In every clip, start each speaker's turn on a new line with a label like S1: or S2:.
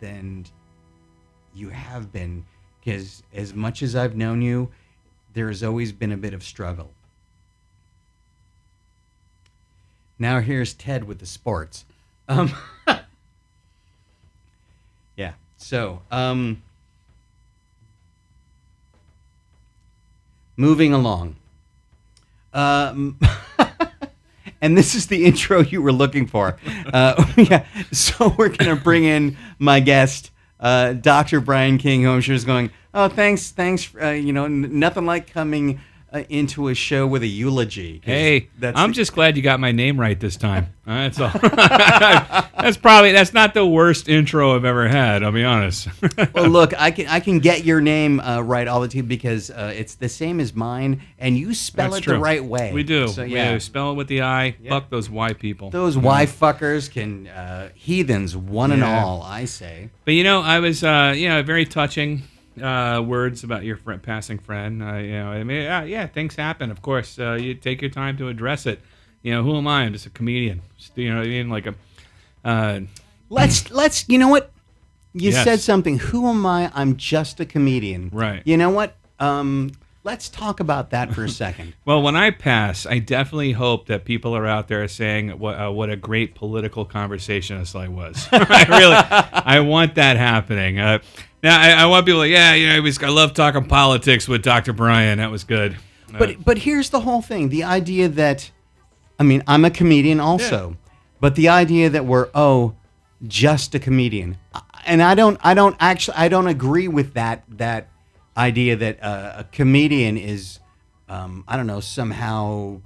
S1: than you have been. Because as much as I've known you, there has always been a bit of struggle. Now here's Ted with the sports. Um, yeah. So, um, moving along. Um, and this is the intro you were looking for. Uh, yeah. So we're gonna bring in my guest, uh, Dr. Brian King, who I'm sure is going. Oh, thanks, thanks. Uh, you know, n- nothing like coming uh, into a show with a eulogy.
S2: Hey,
S1: that's
S2: I'm just glad you got my name right this time. Uh, That's all. that's probably that's not the worst intro I've ever had. I'll be honest.
S1: well, look, I can I can get your name uh, right all the time because uh, it's the same as mine, and you spell
S2: That's
S1: it
S2: true.
S1: the right way.
S2: We do.
S1: So
S2: We
S1: yeah,
S2: do. spell it with the I. Fuck those Y people.
S1: those Y fuckers can uh, heathens one and all. I say.
S2: But you know, I was, uh, you know, very touching uh, words about your friend, passing friend. Uh, you know, I mean, uh, yeah, things happen. Of course, uh, you take your time to address it. You know, who am I? I'm just a comedian. Just, you know what I mean? Like a. Uh,
S1: Let's let's. You know what? You
S2: Yes.
S1: said something. Who am I? I'm just a comedian.
S2: Right.
S1: You know what? Um, let's talk about that for a second.
S2: well, when I pass, I definitely hope that people are out there saying what uh, what a great political conversationist I was. I really, I want that happening. Uh, now, I, I want people like, yeah, you know, I, was, I love talking politics with Dr. Brian. That was good. Uh,
S1: But but here's the whole thing: the idea that, I mean, I'm a comedian also, but the idea that we're oh, just a comedian, and I don't I don't actually I don't agree with that that idea that uh, a comedian is, um, I don't know somehow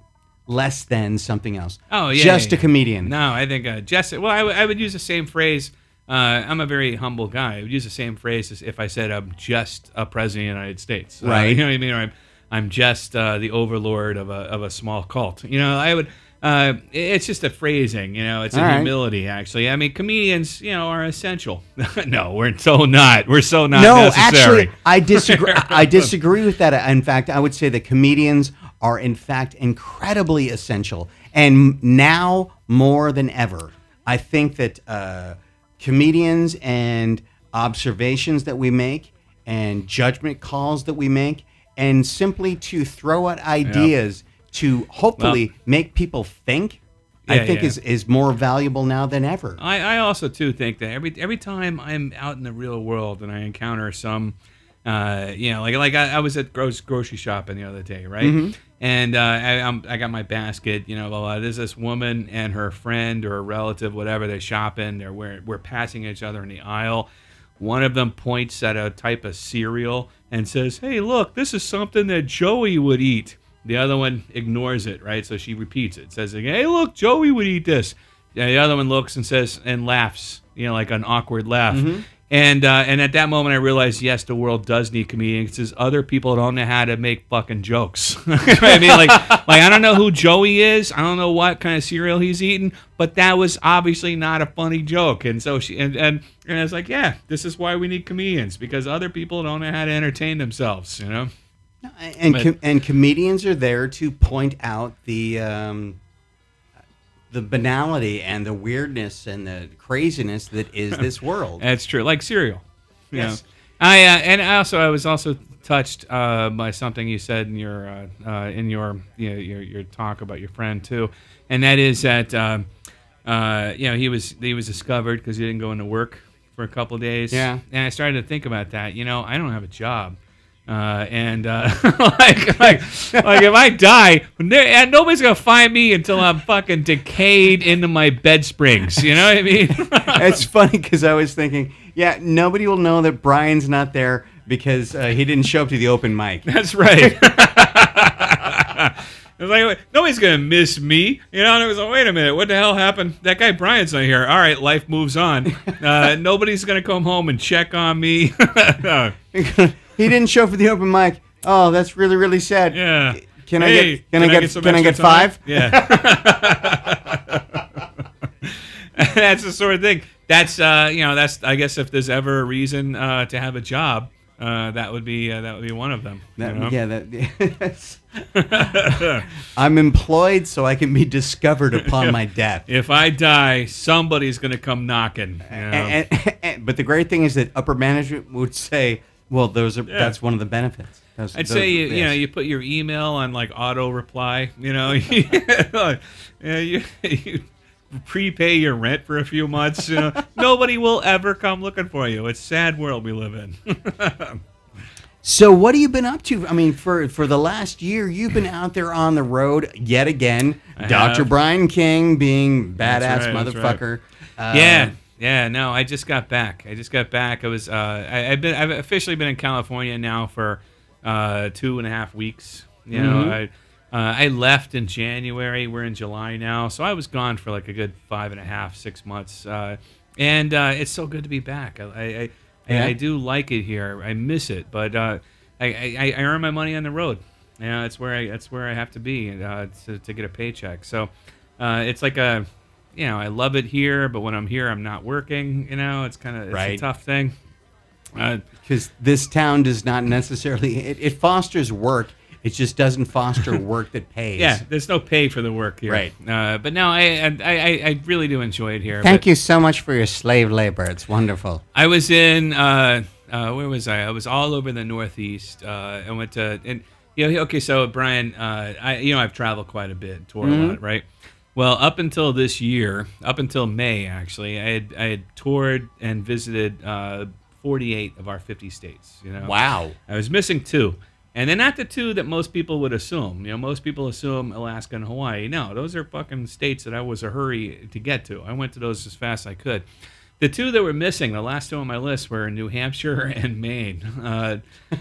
S1: less than something else.
S2: Oh yeah,
S1: just
S2: yeah,
S1: a comedian.
S2: No, I think uh, just well, I would use the same phrase. Uh, I'm a very humble guy. I would use the same phrase as if I said I'm just a president of the United States. Uh,
S1: Right.
S2: you know what I mean? Or I'm I'm just uh, the overlord of a of a small cult. You know, I would. Uh, it's just a phrasing, you know. It's a
S1: All right.
S2: humility, actually. I mean, comedians, you know, are essential. no, we're so not. We're so not
S1: no,
S2: necessary.
S1: actually, I disagree. I disagree with that. In fact, I would say that comedians are, in fact, incredibly essential, and now more than ever. I think that uh, comedians and observations that we make, and judgment calls that we make, and simply to throw out ideas to hopefully make people think, I think
S2: yeah.
S1: is is more valuable now than ever.
S2: I, I also too think that every every time I'm out in the real world and I encounter some, uh, you know, like like I, I was at gross, grocery shopping the other day, right? And uh, I, I'm, I got my basket, you know. Blah, blah. There's this woman and her friend or a relative, whatever. They're shopping. They're we're, we're passing each other in the aisle. One of them points at a type of cereal and says, "Hey, look, this is something that Joey would eat." The other one ignores it, right? So she repeats it. Says, "Hey, look, Joey would eat this." Yeah, the other one looks and says and laughs, you know, like an awkward laugh. And uh, and at that moment, I realized, yes, the world does need comedians. Because other people don't know how to make fucking jokes. I mean, like, like I don't know who Joey is. I don't know what kind of cereal he's eating, but that was obviously not a funny joke. And so she and and, and I was like, yeah, this is why we need comedians because other people don't know how to entertain themselves. You know.
S1: and
S2: But-
S1: com- and comedians are there to point out the um, the banality and the weirdness and the craziness that is this world.
S2: That's true. Like cereal.
S1: Yes.
S2: know. I uh, and also I was also touched uh, by something you said in your uh, uh, in your, you know, your your talk about your friend too, and that is that um, uh, you know he was he was discovered because he didn't go into work for a couple of days.
S1: Yeah.
S2: and I started to think about that. You know, I don't have a job. Uh, and uh, like, like, like if I die, nobody's gonna find me until I'm fucking decayed into my bed springs. You know what I mean?
S1: it's funny because I was thinking, yeah, nobody will know that Brian's not there because uh, he didn't show up to the open mic.
S2: That's right. It's like nobody's gonna miss me, you know. And it was like, wait a minute, what the hell happened? That guy Brian's not here. All right, life moves on. Uh, nobody's gonna come home and check on me.
S1: He didn't show for the open mic. Oh, that's really really sad.
S2: yeah.
S1: Can I
S2: Hey,
S1: get can, I get can I get
S2: time?
S1: five?
S2: Yeah. that's the sort of thing. That's uh, you know, that's I guess if there's ever a reason uh, to have a job, uh, that would be uh, that would be one of them. you know?
S1: Yeah, that. I'm employed so I can be discovered upon my death.
S2: If I die, somebody's gonna come knocking. you know?
S1: And, and- and- but the great thing is that upper management would say, "Well, those are that's one of the benefits." Those-
S2: I'd
S1: those-
S2: say you, you know you put your email on like auto reply. You know, yeah, you, you prepay your rent for a few months. You know, nobody will ever come looking for you. It's a sad world we live in.
S1: So, what have you been up to? I mean, for for the last year, you've been out there on the road yet again.
S2: I
S1: Dr.
S2: have.
S1: Brian King being badass
S2: right, that's right.
S1: motherfucker. Uh,
S2: yeah, yeah. No, I just got back. I just got back. I was. Uh, I, I've been. I've officially been in California now for uh, two and a half weeks. You know, I. Uh, I left in January. We're in July now, so I was gone for like a good five and a half, six months. Uh, and uh, it's so good to be back. I, I, I,
S1: Yeah.
S2: I do like it here. I miss it, but uh, I, I, I earn my money on the road. You know, that's where I that's where I have to be uh, to, to get a paycheck. So uh, it's like a, you know, I love it here, but when I'm here, I'm not working. You know, it's kind of it's
S1: Right.
S2: a tough thing. Uh,
S1: because this town does not necessarily it, it fosters work. It just doesn't foster work that pays.
S2: yeah, there's no pay for the work here.
S1: Right.
S2: Uh, but no, I, I I really do enjoy it here.
S1: Thank you so much for your slave labor. It's wonderful.
S2: I was in uh, uh, where was I? I was all over the Northeast. Uh, I went to and you know okay, so Brian, uh, I you know I've traveled quite a bit, toured a lot, right? Well, up until this year, up until May actually, I had I had toured and visited uh, 48 of our 50 states. You know,
S1: Wow.
S2: I was missing two. And they're not the two that most people would assume. You know, most people assume Alaska and Hawaii. No, those are fucking states that I was a hurry to get to. I went to those as fast as I could. The two that were missing, the last two on my list, were New Hampshire and Maine. Uh,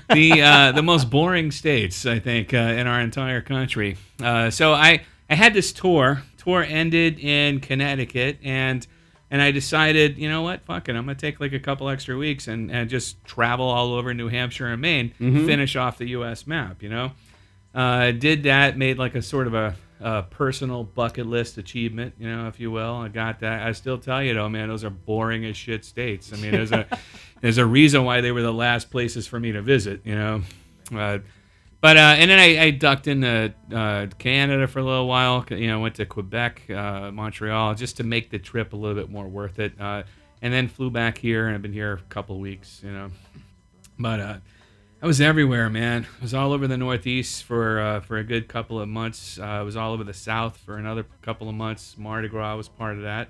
S2: the uh, the most boring states, I think, uh, in our entire country. Uh, so I I had this tour. Tour ended in Connecticut, and and I decided, you know what, fuck it, I'm gonna take like a couple extra weeks and, and just travel all over New Hampshire and Maine, finish off the U.S. map. You know, uh, did that, made like a sort of a, a personal bucket list achievement, you know, if you will. I got that. I still tell you though, man, those are boring as shit states. I mean, there's a there's a reason why they were the last places for me to visit. You know. Uh, but uh, and then I, I ducked into uh, Canada for a little while. You know, went to Quebec, uh, Montreal, just to make the trip a little bit more worth it. Uh, and then flew back here, and I've been here a couple of weeks. You know, but uh, I was everywhere, man. I was all over the Northeast for uh, for a good couple of months. Uh, I was all over the South for another couple of months. Mardi Gras was part of that.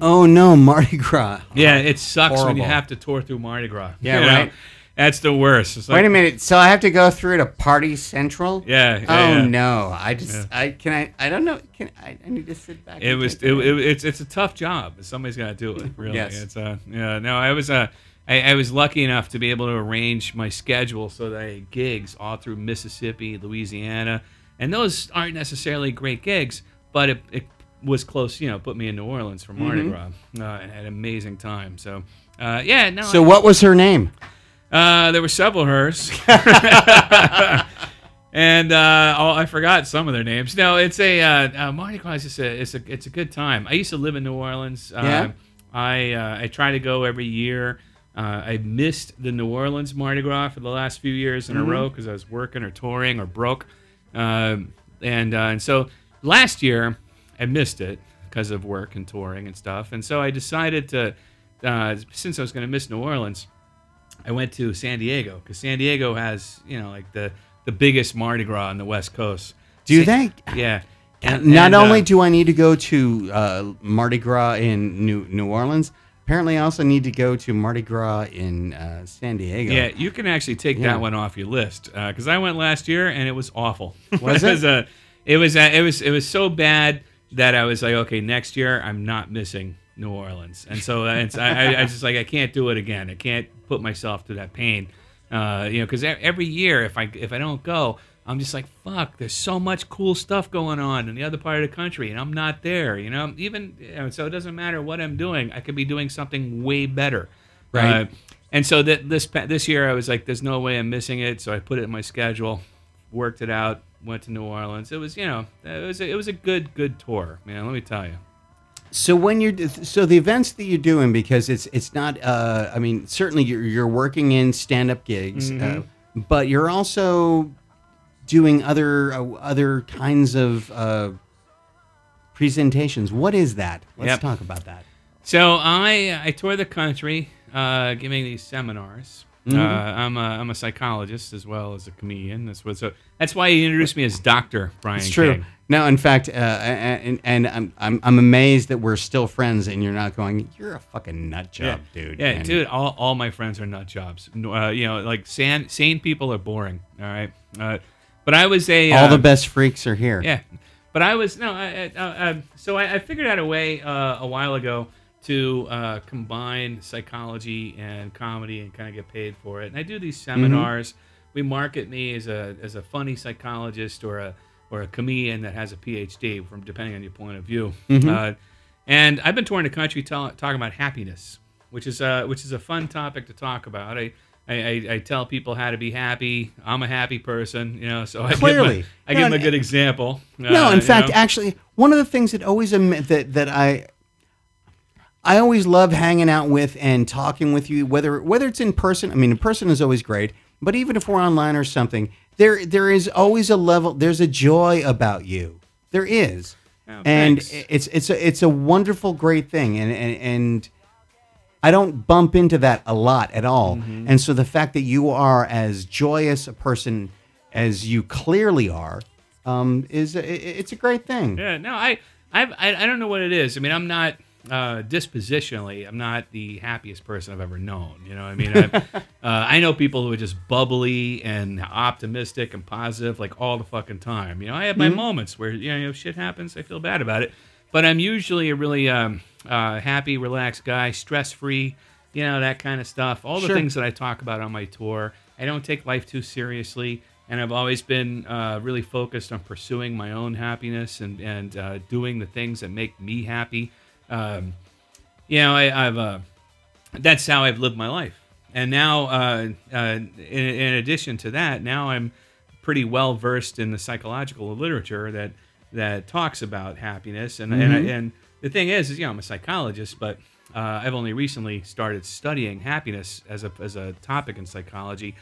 S1: Oh no, Mardi Gras.
S2: Yeah, it sucks when you have to tour through Mardi Gras.
S1: Yeah,
S2: You know?
S1: right.
S2: That's the worst. It's
S1: Wait a minute. So I have to go through to Party Central?
S2: Yeah. yeah,
S1: Oh
S2: yeah.
S1: no! I just I can I I don't know. Can I? I need to sit back.
S2: It was it, it, it's it's a tough job. Somebody's got to do it. Really,
S1: Yes.
S2: It's uh yeah. No, I was uh I, I was lucky enough to be able to arrange my schedule so that I had gigs all through Mississippi, Louisiana, and those aren't necessarily great gigs, but it, it was close. You know, put me in New Orleans for Mardi Gras. Uh, and had an amazing time. So uh, yeah, no.
S1: So what was her name?
S2: Uh, there were several hers. and uh, oh, I forgot some of their names. No, it's a uh, uh, Mardi Gras. Is a it's a it's a good time. I used to live in New Orleans. Uh,
S1: Yeah?
S2: I uh, I try to go every year. Uh, I missed the New Orleans Mardi Gras for the last few years in a row because I was working or touring or broke. Um, and uh, and so last year I missed it because of work and touring and stuff. And so I decided to, uh, since I was going to miss New Orleans, I went to San Diego because San Diego has you know like the the biggest Mardi Gras on the West Coast.
S1: Do
S2: Sa-
S1: think?
S2: Yeah.
S1: Not
S2: And,
S1: only
S2: uh,
S1: do I need to go to uh, Mardi Gras in New New Orleans, apparently I also need to go to Mardi Gras in uh, San Diego.
S2: Yeah, you can actually take
S1: Yeah.
S2: that one off your list because I went last year and it was awful.
S1: Was
S2: it? was
S1: it?
S2: a, it was a, it was it was so bad that I was like, okay, next year I'm not missing New Orleans, and so it's, I, I, just like I can't do it again. I can't put myself through that pain, uh, you know, because every year if I if I don't go. I'm just like fuck. There's so much cool stuff going on in the other part of the country, and I'm not there. You know, even you know, so it doesn't matter what I'm doing. I could be doing something way better.
S1: Right.
S2: Uh, and so that this this year I was like, there's no way I'm missing it. So I put it in my schedule, worked it out, went to New Orleans. It was you know it was a, it was a good good tour, man. Let me tell you.
S1: So when you're so the events that you're doing because it's it's not uh, I mean certainly you're you're working in stand up gigs, uh, but you're also doing other uh, other kinds of uh, presentations. What is that? Let's
S2: Yep.
S1: talk about that.
S2: So I I tour the country uh, giving these seminars. Uh, I'm a I'm a psychologist as well as a comedian. That's what so that's why he introduced me as Doctor Brian.
S1: It's true.
S2: King.
S1: No, in fact, uh, and, and I'm, I'm I'm amazed that we're still friends, and you're not going. You're a fucking nut job, dude.
S2: Yeah,
S1: And-
S2: dude. All, all my friends are nut jobs. Uh, you know, like sane sane people are boring. All right. Uh, but I was a
S1: All the best freaks are here.
S2: Yeah, but I was no. I, I, uh, uh, so I, I figured out a way uh, a while ago to uh, combine psychology and comedy and kind of get paid for it. And I do these seminars. We market me as a as a funny psychologist or a or a comedian that has a PhD, from depending on your point of view. Uh, and I've been touring the country tell, talking about happiness, which is uh, which is a fun topic to talk about. I, I, I, tell people how to be happy. I'm a happy person, you know. So I
S1: Clearly.
S2: give, my, I give
S1: No,
S2: them a good example.
S1: No,
S2: Uh,
S1: in fact,
S2: know?
S1: actually, one of the things that always am- that that I I always love hanging out with and talking with you, whether whether it's in person. I mean, in person is always great, but even if we're online or something, there there is always a level. There's a joy about you. There is,
S2: Oh,
S1: and
S2: thanks.
S1: it's it's a it's a wonderful, great thing, and and. and I don't bump into that a lot at all.
S2: Mm-hmm.
S1: And so the fact that you are as joyous a person as you clearly are um, is it's a great thing.
S2: Yeah, no, I, I've, I, I don't know what it is. I mean, I'm not uh, dispositionally, I'm not the happiest person I've ever known. You know, I mean, uh, I know people who are just bubbly and optimistic and positive like all the fucking time. You know, I have my moments where you know shit happens, I feel bad about it, but I'm usually a really um, uh, happy, relaxed guy, stress free. You know that kind of stuff. All the
S1: Sure.
S2: things that I talk about on my tour. I don't take life too seriously and I've always been uh, really focused on pursuing my own happiness and and uh, doing the things that make me happy. Um, you know, I, I've uh, that's how I've lived my life. And now, uh, uh, in, in addition to that, now I'm pretty well versed in the psychological literature that that talks about happiness. And and, I, and the thing is, is you know, I'm a psychologist, but uh, I've only recently started studying happiness as a as a topic in psychology.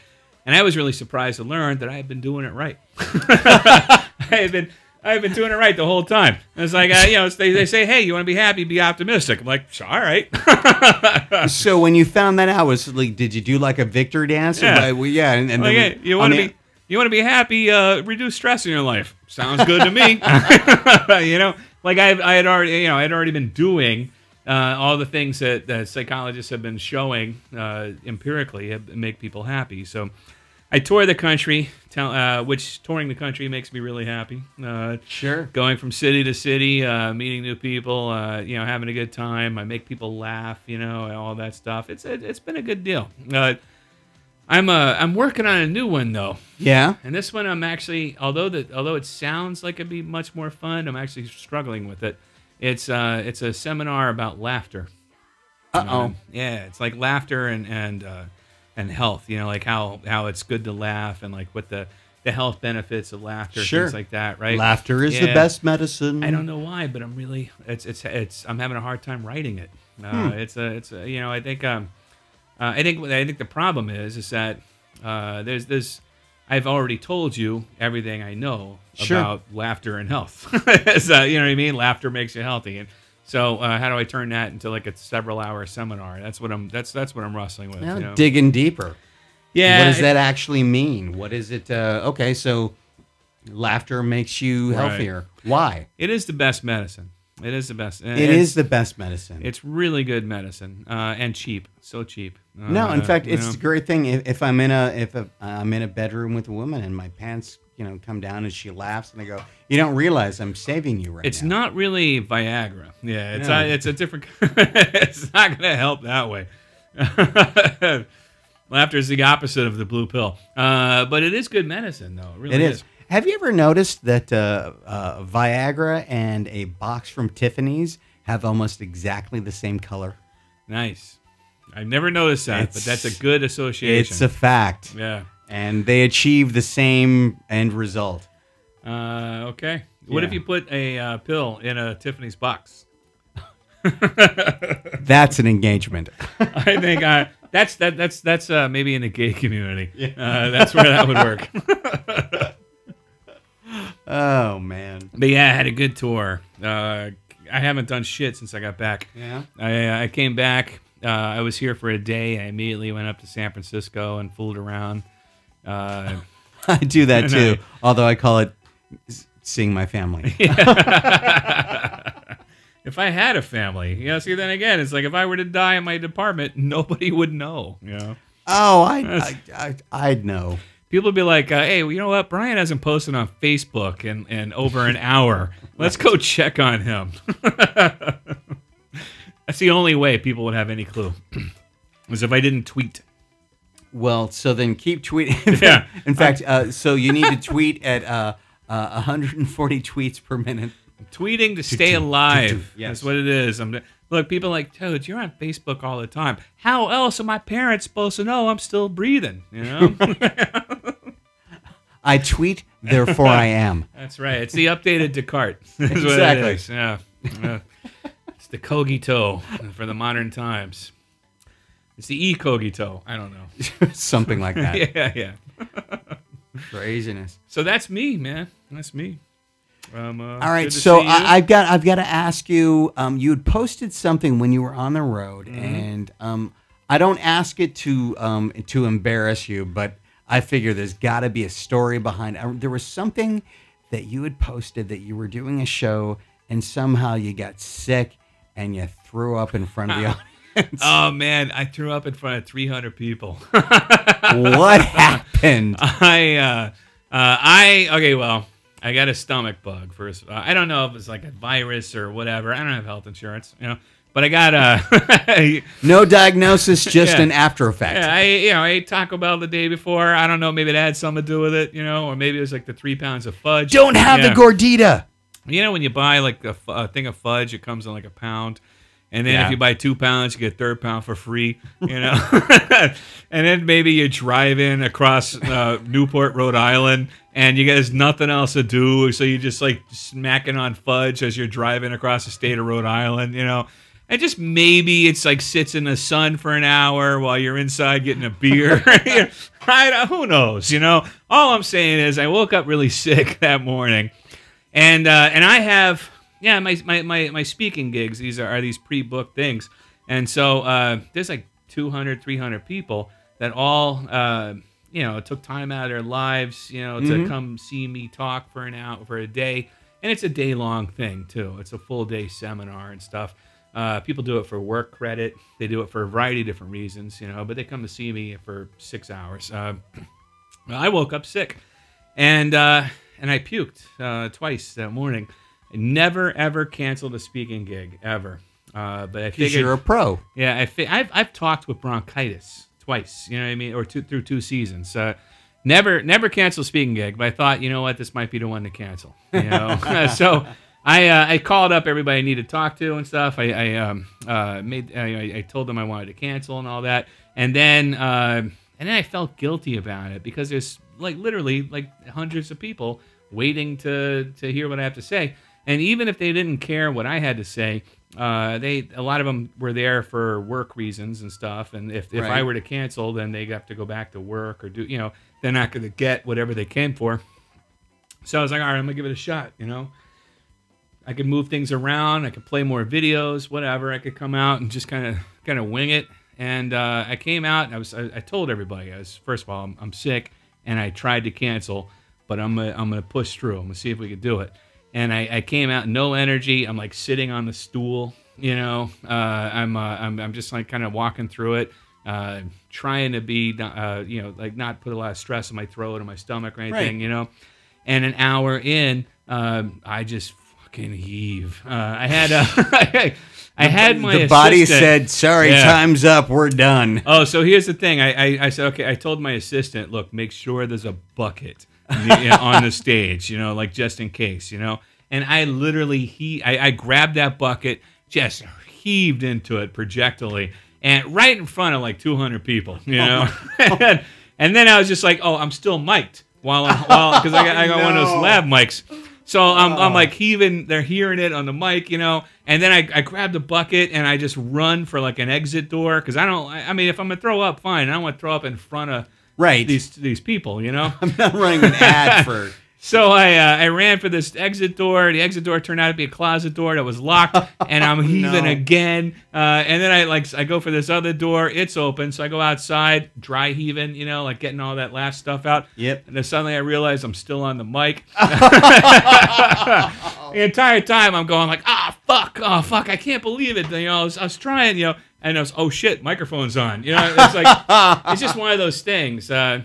S2: And I was really surprised to learn that I had been doing it right. I had been I've been doing it right the whole time. And it's like uh, you know, it's, they, they say, "Hey, you want to be happy? Be optimistic." I'm like, "All right."
S1: So when you found that out, was like, did you do like a victory dance?
S2: Yeah.
S1: uh, well, yeah. And, and
S2: Like, you want to be you want to be happy? Uh, reduce stress in your life. Sounds good to me. you know, like I I had already you know I had already been doing uh, all the things that, that psychologists have been showing uh, empirically have, make people happy. So I tour the country, uh, which touring the country makes me really happy. Uh,
S1: Sure.
S2: going from city to city, uh, meeting new people, uh, you know, having a good time. I make people laugh, you know, all that stuff. It's it, it's been a good deal. Uh, I'm uh, I'm working on a new one though,
S1: Yeah.
S2: and this one I'm actually although the although it sounds like it'd be much more fun, I'm actually struggling with it. It's uh it's a seminar about laughter.
S1: Uh oh.
S2: Yeah, it's like laughter and and uh, and health. You know, like how how it's good to laugh and like what the the health benefits of laughter,
S1: Sure.
S2: things like that. Right?
S1: Laughter is the best medicine.
S2: I don't know why, but I'm really it's it's it's I'm having a hard time writing it. Uh, It's a it's a, you know I think um uh, I think I think the problem is is that uh, there's this I've already told you everything I know
S1: Sure.
S2: about laughter and health. so, you know what I mean? Laughter makes you healthy, and so uh, how do I turn that into like a several hour seminar? That's what I'm that's that's what I'm wrestling with.
S1: Now,
S2: you know?
S1: digging deeper.
S2: yeah,
S1: what does
S2: it-
S1: that actually mean? What is it? Uh, okay, so laughter makes you
S2: Right.
S1: healthier. Why?
S2: It is the best medicine. It is the best.
S1: It is the best medicine.
S2: It's really good medicine uh, and cheap, so cheap. Uh,
S1: no, in fact,
S2: you
S1: it's
S2: know.
S1: a great thing. If, if I'm in a if I'm in a bedroom with a woman and my pants, you know, come down and she laughs and I go, you don't realize I'm saving you right
S2: It's
S1: now.
S2: not really Viagra. Yeah, it's
S1: No.
S2: a, it's a different. it's not going to help that way. Laughter is the opposite of the blue pill, uh, but it is good medicine, though. It really
S1: It is. Have you ever noticed that uh, uh, Viagra and a box from Tiffany's have almost exactly the same color?
S2: nice. I've never noticed that, but that's a good association.
S1: It's a fact.
S2: yeah.
S1: And they achieve the same end result.
S2: Uh, okay. What if you put a uh, pill in a Tiffany's box?
S1: That's an engagement.
S2: I think uh, that's that that's that's uh, maybe in the gay community. Uh, that's where that would work.
S1: Oh man.
S2: but yeah, I had a good tour. Uh, I haven't done shit since I got back.
S1: Yeah.
S2: I, I came back. Uh, I was here for a day. I immediately went up to San Francisco and fooled around. Uh,
S1: I do that too.
S2: I-
S1: Although I call it seeing my family.
S2: if I had a family, you know, see, then again, it's like if I were to die in my department, nobody would know. You know,
S1: Oh, I, I, I I'd know.
S2: people would be like, uh, "Hey, well, you know what? Brian hasn't posted on Facebook in, in over an hour. Let's go check on him." That's the only way people would have any clue, was if I didn't tweet.
S1: Well, so then keep tweeting.
S2: Yeah.
S1: In fact, uh, so you need to tweet at uh, uh, 140 tweets per minute.
S2: Tweeting to stay alive.
S1: do, do. Yes.
S2: That's what it is. I'm look. People are like Toads. You're on Facebook all the time. How else are my parents supposed to know I'm still breathing? You know.
S1: I tweet, therefore I am.
S2: That's right. It's the updated Descartes.
S1: Exactly.
S2: it is. Yeah. Yeah. it's the Cogito for the modern times. It's the e Cogito. I don't know.
S1: Something like that.
S2: yeah, yeah.
S1: Craziness.
S2: So that's me, man. That's me. Um, uh,
S1: All right, so. I, I've got I've got to ask you. Um, you had posted something when you were on the road,
S2: Mm-hmm.
S1: and um, I don't ask it to um, to embarrass you, but I figure there's got to be a story behind. Uh, there was something that you had posted that you were doing a show, and somehow you got sick and you threw up in front of the audience.
S2: Oh man, I threw up in front of 300 people.
S1: what happened?
S2: I uh, uh, I okay, well, I got a stomach bug first. Uh, I don't know if it's like a virus or whatever. I don't have health insurance, you know. But I got a
S1: No diagnosis, just
S2: Yeah.
S1: an after effect.
S2: Yeah, I you know I ate Taco Bell the day before. I don't know, maybe it had something to do with it, you know, or maybe it was like the three pounds of fudge.
S1: Don't have
S2: Yeah.
S1: the gordita.
S2: You know when you buy like a, a thing of fudge, it comes in like a pound, and then
S1: Yeah.
S2: if you buy two pounds, you get third pound for free. You know, and then maybe you drive in across uh, Newport, Rhode Island, and you guys nothing else to do, so you're just like smacking on fudge as you're driving across the state of Rhode Island. You know. And just maybe it's like sits in the sun for an hour while you're inside getting a beer. I who knows? You know. All I'm saying is I woke up really sick that morning, and uh, and I have yeah my, my, my, my speaking gigs. These are, are these pre-booked things, and so uh, there's like 200, 300 people that all uh, you know took time out of their lives you know to come see me talk for an hour for a day, and it's a day long thing too. It's a full day seminar and stuff. Uh, people do it for work credit. They do it for a variety of different reasons, you know. But they come to see me for six hours. Uh, I woke up sick, and uh, and I puked uh, twice that morning. Never ever canceled a speaking gig ever. Uh, but I figured,
S1: you're a pro.
S2: yeah, I fi- I've I've talked with bronchitis twice. You know what I mean, or two through two seasons. Uh, never never cancel a speaking gig, but I thought you know what, this might be the one to cancel. You know, so. I, uh, I called up everybody I needed to talk to and stuff. I, I um, uh, made I, I told them I wanted to cancel and all that, and then uh, and then I felt guilty about it because there's like literally like hundreds of people waiting to to hear what I have to say, and even if they didn't care what I had to say, uh, they a lot of them were there for work reasons and stuff, and if if I were to cancel, then they have to go back to work or do you know they're not going to get whatever they came for. So I was like, all right, I'm gonna give it a shot, you know. I could move things around. I could play more videos, whatever. I could come out and just kind of kind of wing it. And uh, I came out. And I was I, I told everybody I was first of all I'm, I'm sick, and I tried to cancel, but I'm gonna, I'm gonna push through. I'm gonna see if we could do it. And I, I came out no energy. I'm like sitting on the stool, you know. Uh, I'm, uh, I'm I'm just like kind of walking through it, uh, trying to be uh, you know like not put a lot of stress in my throat or my stomach or anything,
S1: Right.
S2: you know. And an hour in, um, I just fucking heave. Uh, I had a, I had my
S1: the body said, "Sorry,
S2: Yeah.
S1: time's up. We're done."
S2: Oh, so here's the thing. I, I, I said, okay. I told my assistant, look, make sure there's a bucket know, on the stage, you know, like just in case, you know. And I literally he, I, I grabbed that bucket, just heaved into it projectily, and right in front of like 200 people, you oh know. and, and then I was just like, oh, I'm still mic'd while I'm while because I got, I got one of those lav mics. So I'm, I'm
S1: Oh.
S2: like heaving, they're hearing it on the mic, you know, and then I, I grab the bucket and I just run for like an exit door because I don't, I I mean, if I'm gonna throw up, fine. I don't want to throw up in front of
S1: Right.
S2: these these people, you know.
S1: I'm not running an ad for.
S2: So I uh, I ran for this exit door. The exit door turned out to be a closet door that was locked, and I'm heaving
S1: no.
S2: again. Uh, and then I like I go for this other door. It's open, so I go outside, dry heaving, you know, like getting all that last stuff out.
S1: Yep.
S2: And then suddenly I realize I'm still on the mic. the entire time I'm going like, ah, fuck, oh fuck, I can't believe it. You know, I was, I was trying, you know, and I was, oh shit, microphone's on. You know, it's like it's just one of those things. Uh,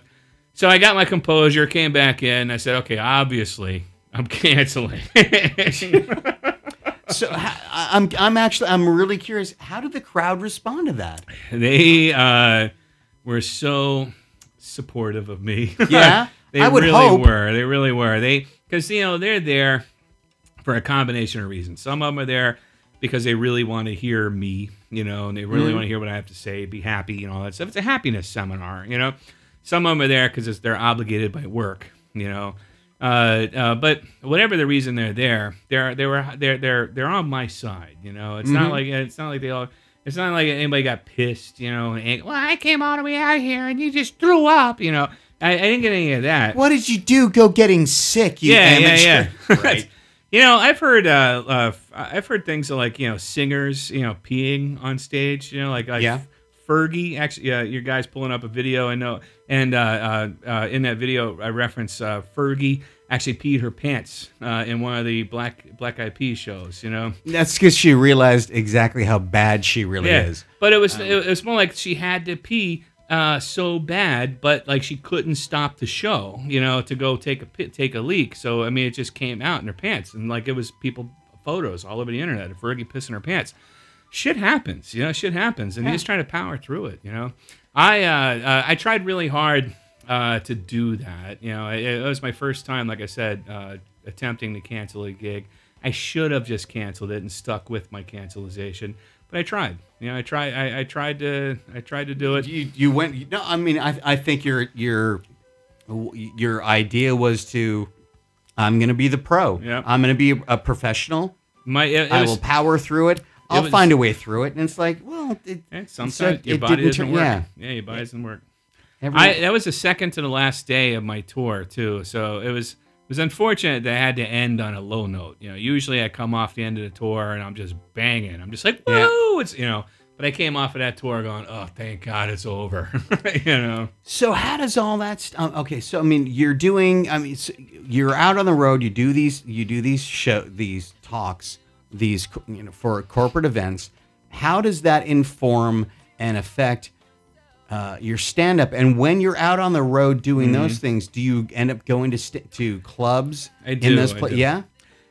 S2: so I got my composure, came back in. I said, okay, obviously I'm canceling.
S1: So I'm I'm actually I'm really curious. How did the crowd respond to that?
S2: they uh, were so supportive of me.
S1: Yeah?
S2: they
S1: I would
S2: really
S1: hope.
S2: were. They really were. They because you know they're there for a combination of reasons. Some of them are there because they really want to hear me, you know, and they really
S1: Mm-hmm.
S2: want to hear what I have to say, be happy, and all that stuff. It's a happiness seminar, you know. Some of them are there because they're obligated by work, you know. Uh, uh, but whatever the reason they're there, they're they were they're they're they're on my side, you know. It's
S1: Mm-hmm.
S2: not like it's not like they all. It's not like anybody got pissed, you know. And, well, I came all the way out here and you just threw up, you know. I, I didn't get any of that.
S1: What did you do? Go getting sick? You
S2: yeah,
S1: amateur.
S2: yeah, yeah.
S1: right.
S2: You know, I've heard uh, uh, I've heard things like you know singers, you know, peeing on stage. You know, like, like
S1: Yeah.
S2: Fergie. Actually, yeah, your guy's pulling up a video. I know, and uh, uh, uh, in that video, I reference uh, Fergie actually peed her pants uh, in one of the Black Black Eyed Peas shows. You know,
S1: That's because she realized exactly how bad she really
S2: yeah.
S1: is.
S2: But it was it was more like she had to pee uh, so bad, but like she couldn't stop the show, you know, to go take a take a leak. So I mean, it just came out in her pants, and like it was people photos all over the internet of Fergie pissing her pants. Shit happens, you know. Shit happens, and you just try to power through it, you know. I uh, uh, I tried really hard uh, to do that. You know, it, it was my first time, like I said, uh, attempting to cancel a gig. I should have just canceled it and stuck with my cancelization, but I tried. You know, I tried. I, I tried to. I tried to do it.
S1: You you went. No, I mean, I I think your your your idea was to. I'm going to be the pro.
S2: Yeah.
S1: I'm going to be a professional.
S2: My it, it
S1: I
S2: was,
S1: will power through it. I'll
S2: was-
S1: find a way through it. And it's like, well, it,
S2: sometimes
S1: so
S2: your
S1: it
S2: body doesn't work.
S1: yeah.
S2: Yeah, your body doesn't work.
S1: every,
S2: I that was the second to the last day of my tour too, so it was it was unfortunate that I had to end on a low note. You know, usually I come off the end of the tour and I'm just banging. I'm just like,
S1: Yeah.
S2: It's you know, but I came off of that tour going, oh, thank God it's over. you know.
S1: So how does all that? St- um, okay, so I mean, you're doing. I mean, so you're out on the road. You do these. You do these show. These talks. These you know for corporate events. How does that inform and affect uh, your stand up? And when you're out on the road doing those things, do you end up going to st- to clubs
S2: I
S1: in those places? Yeah.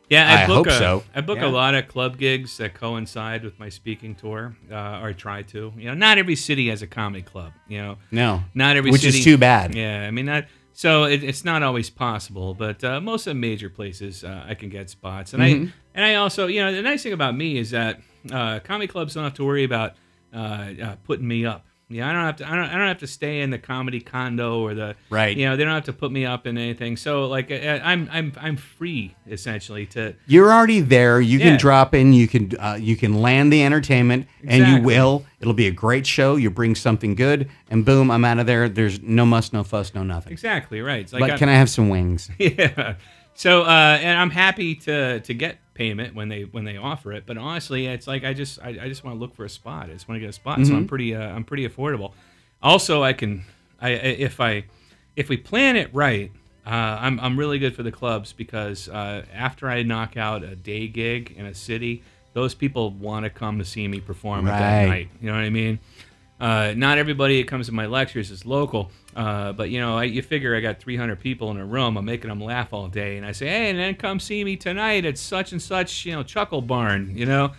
S2: Yeah, I,
S1: I
S2: book
S1: hope
S2: a,
S1: so.
S2: I book
S1: Yeah.
S2: a lot of club gigs that coincide with my speaking tour, uh, or I try to. You know, not every city has a comedy club. You know,
S1: No.
S2: not every
S1: Which
S2: city,
S1: is too bad.
S2: Yeah, I mean that. So it, it's not always possible, but uh, most of the major places uh, I can get spots, and
S1: Mm-hmm.
S2: I and I also, you know, the nice thing about me is that uh, comedy clubs don't have to worry about uh, uh, putting me up. Yeah, I don't have to. I don't. I don't have to stay in the comedy condo or the
S1: Right.
S2: You know, they don't have to put me up in anything. So like, uh, I'm I'm I'm free essentially to
S1: You're already there. You
S2: Yeah.
S1: can drop in. You can uh, you can land the entertainment, and you will. It'll be a great show. You bring something good, and boom, I'm out of there. There's no muss, no fuss, no nothing.
S2: exactly right. Like
S1: But
S2: I-
S1: can I have some wings?
S2: yeah. So uh, and I'm happy to to get payment when they when they offer it. But honestly, it's like I just I, I just want to look for a spot. I just want to get a spot. So I'm pretty uh, I'm pretty affordable. Also, I can I if I if we plan it right. Uh, I'm, I'm really good for the clubs because uh, after I knock out a day gig in a city, those people want to come to see me perform at that night. You know what I mean? Uh, not everybody that comes to my lectures is local, uh, but you know, I, you figure I got 300 people in a room. I'm making them laugh all day, and I say, hey, and then come see me tonight at such and such, you know, Chuckle Barn. You know,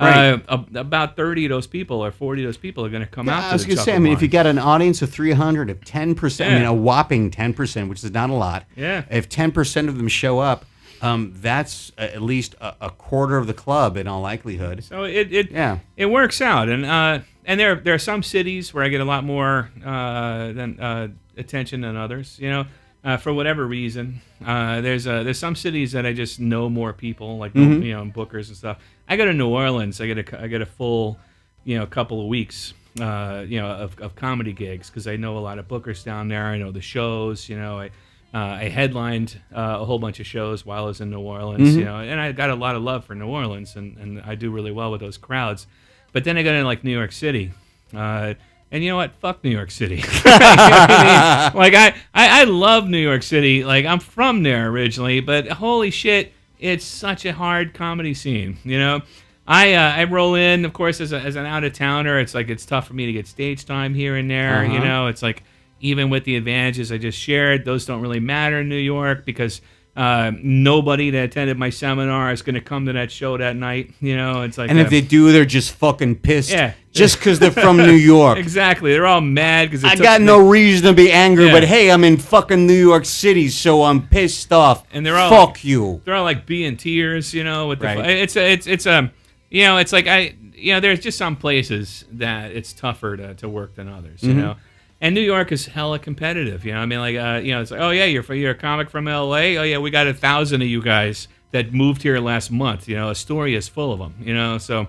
S1: Right.
S2: uh, about 30 of those people or 40 of those people are going to come out.
S1: I was going to say, I mean, if you got an audience of 300, if 10%, I mean, a whopping 10%, which is not a lot.
S2: Yeah.
S1: If 10% of them show up, um, that's at least a, a quarter of the club in all likelihood.
S2: So it it
S1: Yeah.
S2: it works out, and uh, and there there are some cities where I get a lot more uh, than uh, attention than others. You know, uh, for whatever reason. Uh, there's uh, there's some cities that I just know more people, like
S1: Mm-hmm.
S2: you know, bookers and stuff. I go to New Orleans. I get a I get a full, you know, couple of weeks, uh, you know, of, of comedy gigs because I know a lot of bookers down there. I know the shows. You know, I uh, I headlined uh, a whole bunch of shows while I was in New Orleans.
S1: Mm-hmm.
S2: You know, and I got a lot of love for New Orleans, and, and I do really well with those crowds. But then I got into like New York City. Uh, and you know what? Fuck New York City. You know I mean? Like I, I, I love New York City. Like I'm from there originally, but holy shit, it's such a hard comedy scene. You know, I uh, I roll in, of course, as, a, as an out of towner. It's like it's tough for me to get stage time here and there. You
S1: Uh-huh.
S2: know, it's like even with the advantages I just shared, those don't really matter in New York because uh, nobody that attended my seminar is going to come to that show that night. You know, it's like
S1: And if they do, they're just fucking pissed.
S2: Yeah.
S1: Just because they're from New York.
S2: exactly, they're all mad because
S1: I got no reason to be angry,
S2: Yeah.
S1: but hey, I'm in fucking New York City, so I'm pissed off.
S2: And they're all-
S1: fuck you.
S2: they're all like be in tears, you know. With the
S1: Right.
S2: it's a, it's it's um you know it's like I you know there's just some places that it's tougher to, to work than others, you know. And New York is hella competitive, you know. I mean, like uh, you know, it's like oh yeah, you're you're a comic from L.A. Oh yeah, we got a thousand of you guys that moved here last month. You know, Astoria is full of them. You know, so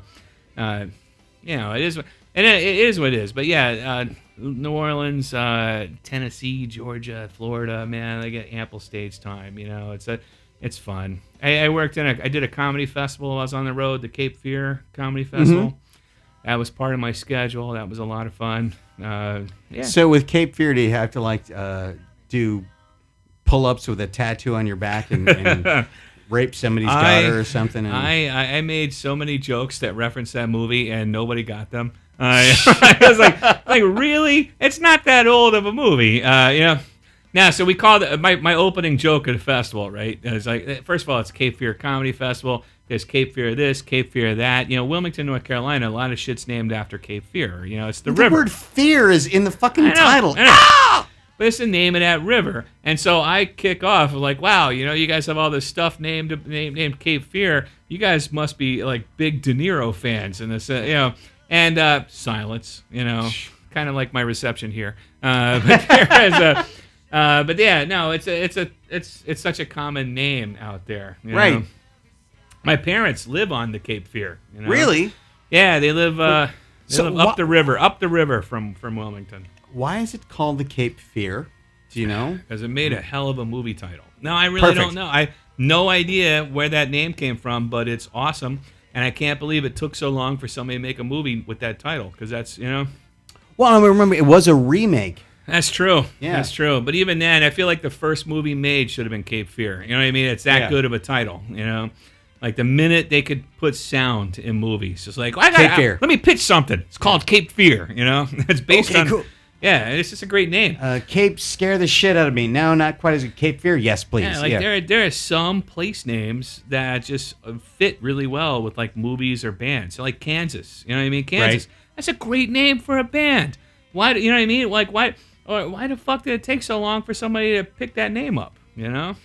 S2: uh, you know it is and it, it is what it is. But yeah, uh, New Orleans, uh, Tennessee, Georgia, Florida, man, they get ample stage time. You know, it's a it's fun. I, I worked in a I did a comedy festival. I was on the road, the Cape Fear Comedy Festival. That was part of my schedule. That was a lot of fun. Uh, yeah.
S1: So with Cape Fear, do you have to like uh, do pull-ups with a tattoo on your back and, and rape somebody's
S2: I-
S1: daughter or something? And,
S2: I, I I made so many jokes that reference that movie and nobody got them. I, I was like, like really? It's not that old of a movie, uh, you know. Now, so we called it my, my opening joke at a festival, right? It's like first of all, it's Cape Fear Comedy Festival. There's Cape Fear this, Cape Fear that. You know, Wilmington, North Carolina, a lot of shit's named after Cape Fear. You know, it's the,
S1: the
S2: river.
S1: The word fear is in the fucking
S2: know,
S1: title.
S2: I. But it's the name of that river. And so I kick off like, wow, you know, you guys have all this stuff named named, named Cape Fear. You guys must be like big De Niro fans in this, uh, you know. And uh, silence, you know, kind of like my reception here. Uh, but there is a, uh, but yeah, no, it's a, it's a, it's it's such a common name out there, you
S1: Right.
S2: know? My parents live on the Cape Fear. You know?
S1: Really?
S2: Yeah, they live. Uh, they
S1: So
S2: live up the river, up the river from from Wilmington.
S1: Why is it called the Cape Fear? Do you know?
S2: because it made a hell of a movie title. No, I really
S1: Perfect.
S2: don't know. I no idea where that name came from, but it's awesome, and I can't believe it took so long for somebody to make a movie with that title. Because that's you know
S1: Well, I remember it was a remake.
S2: That's true.
S1: Yeah.
S2: that's true. But even then, I feel like the first movie made should have been Cape Fear. You know what I mean? It's that
S1: Yeah.
S2: good of a title. You know. Like the minute they could put sound in movies, it's like I got,
S1: Cape Fear.
S2: let me pitch something. It's called Cape Fear. You know, it's based
S1: Okay,
S2: on
S1: cool.
S2: yeah, it's just a great name.
S1: Uh, Cape scare the shit out of me. No, not quite as Cape Fear. Yes, please.
S2: Yeah, like
S1: yeah.
S2: there there are some place names that just uh, fit really well with like movies or bands. So like Kansas, you know what I mean? Kansas. That's a great name for a band. Why? do- You know what I mean? Like why? Or why the fuck did it take so long for somebody to pick that name up? You know?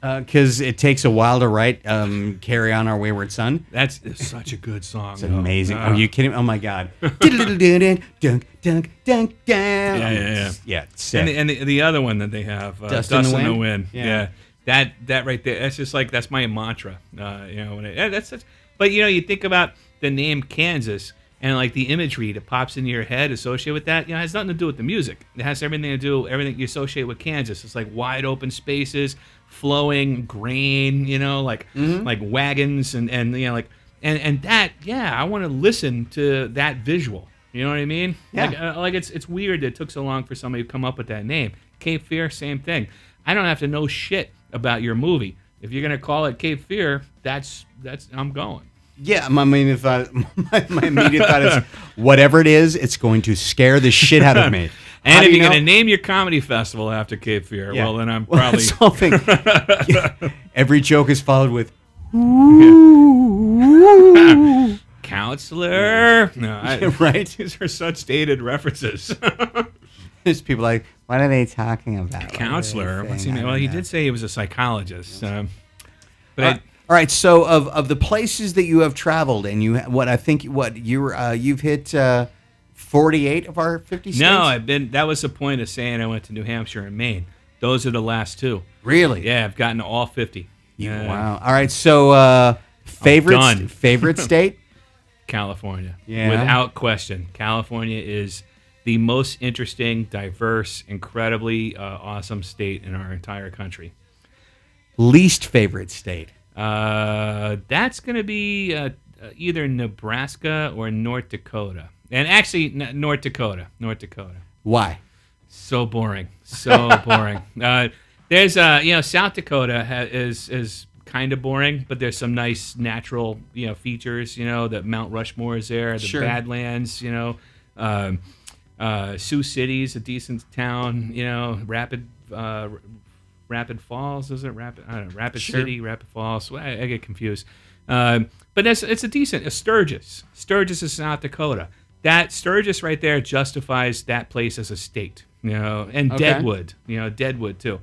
S1: Because Uh, it takes a while to write um, "Carry On Our Wayward Son."
S2: That's such a good song.
S1: It's
S2: though.
S1: amazing.
S2: Uh,
S1: Are you kidding? Oh my god! Dunk, dunk, dunk, dunk,
S2: Yeah, yeah, yeah.
S1: yeah.
S2: and the, and the, the other one that they have, uh,
S1: Dust
S2: Dust,
S1: in the
S2: in the
S1: Wind? Yeah.
S2: Yeah. that that right there. That's just like that's my mantra. Uh, you know, when it, that's, that's but you know, you think about the name Kansas and like the imagery that pops into your head associated with that. You know, has nothing to do with the music. It has everything to do everything you associate with Kansas. It's like wide open spaces, flowing grain. You know, like
S1: Mm-hmm.
S2: like wagons and and you know like and and that yeah, I want to listen to that visual. You know what I mean?
S1: Yeah.
S2: Like, uh, like it's it's weird that it took so long for somebody to come up with that name. Cape Fear, same thing. I don't have to know shit about your movie. If you're gonna call it Cape Fear, that's that's I'm going.
S1: Yeah, my immediate thought, my, my immediate thought is, whatever it is, it's going to scare the shit out of me.
S2: And
S1: do
S2: if
S1: you
S2: you're
S1: know?
S2: gonna name your comedy festival after Cape Fear,
S1: Yeah.
S2: well then I'm
S1: Well,
S2: probably.
S1: Yeah. Every joke is followed with
S2: counselor. No, I,
S1: right.
S2: these are such dated references.
S1: There's people like, what are they talking about? What are they
S2: counselor. What's he mean? Well, he
S1: know.
S2: did say he was a psychologist. Um, but
S1: Uh,
S2: I,
S1: all right. So of, of the places that you have traveled, and you what I think what you uh, you've hit uh, forty eight of our fifty states.
S2: No, I've been. That was the point of saying I went to New Hampshire and Maine. Those are the last two.
S1: Really?
S2: Yeah, I've gotten to all 50. Yeah.
S1: Wow. All right. So, uh, favorite favorite state?
S2: California.
S1: Yeah.
S2: Without question. California is the most interesting, diverse, incredibly uh, awesome state in our entire country.
S1: Least favorite state?
S2: Uh, that's going to be uh, uh, either Nebraska or North Dakota. And actually, n- North Dakota. North Dakota.
S1: Why?
S2: So boring. So boring. Uh, there's, uh, you know, South Dakota ha- is is kind of boring, but there's some nice natural, you know, features. You know, that Mount Rushmore is there, the
S1: Sure.
S2: Badlands. You know, um, uh, Sioux City's a decent town. You know, Rapid. Uh, Rapid Falls, is it Rapid? I don't know. Rapid
S1: Sure.
S2: City, Rapid Falls. I, I get confused. Um, but it's, it's a decent. A Sturgis. Sturgis is South Dakota. That Sturgis right there justifies that place as a state. You know, and
S1: Okay.
S2: Deadwood. You know, Deadwood too.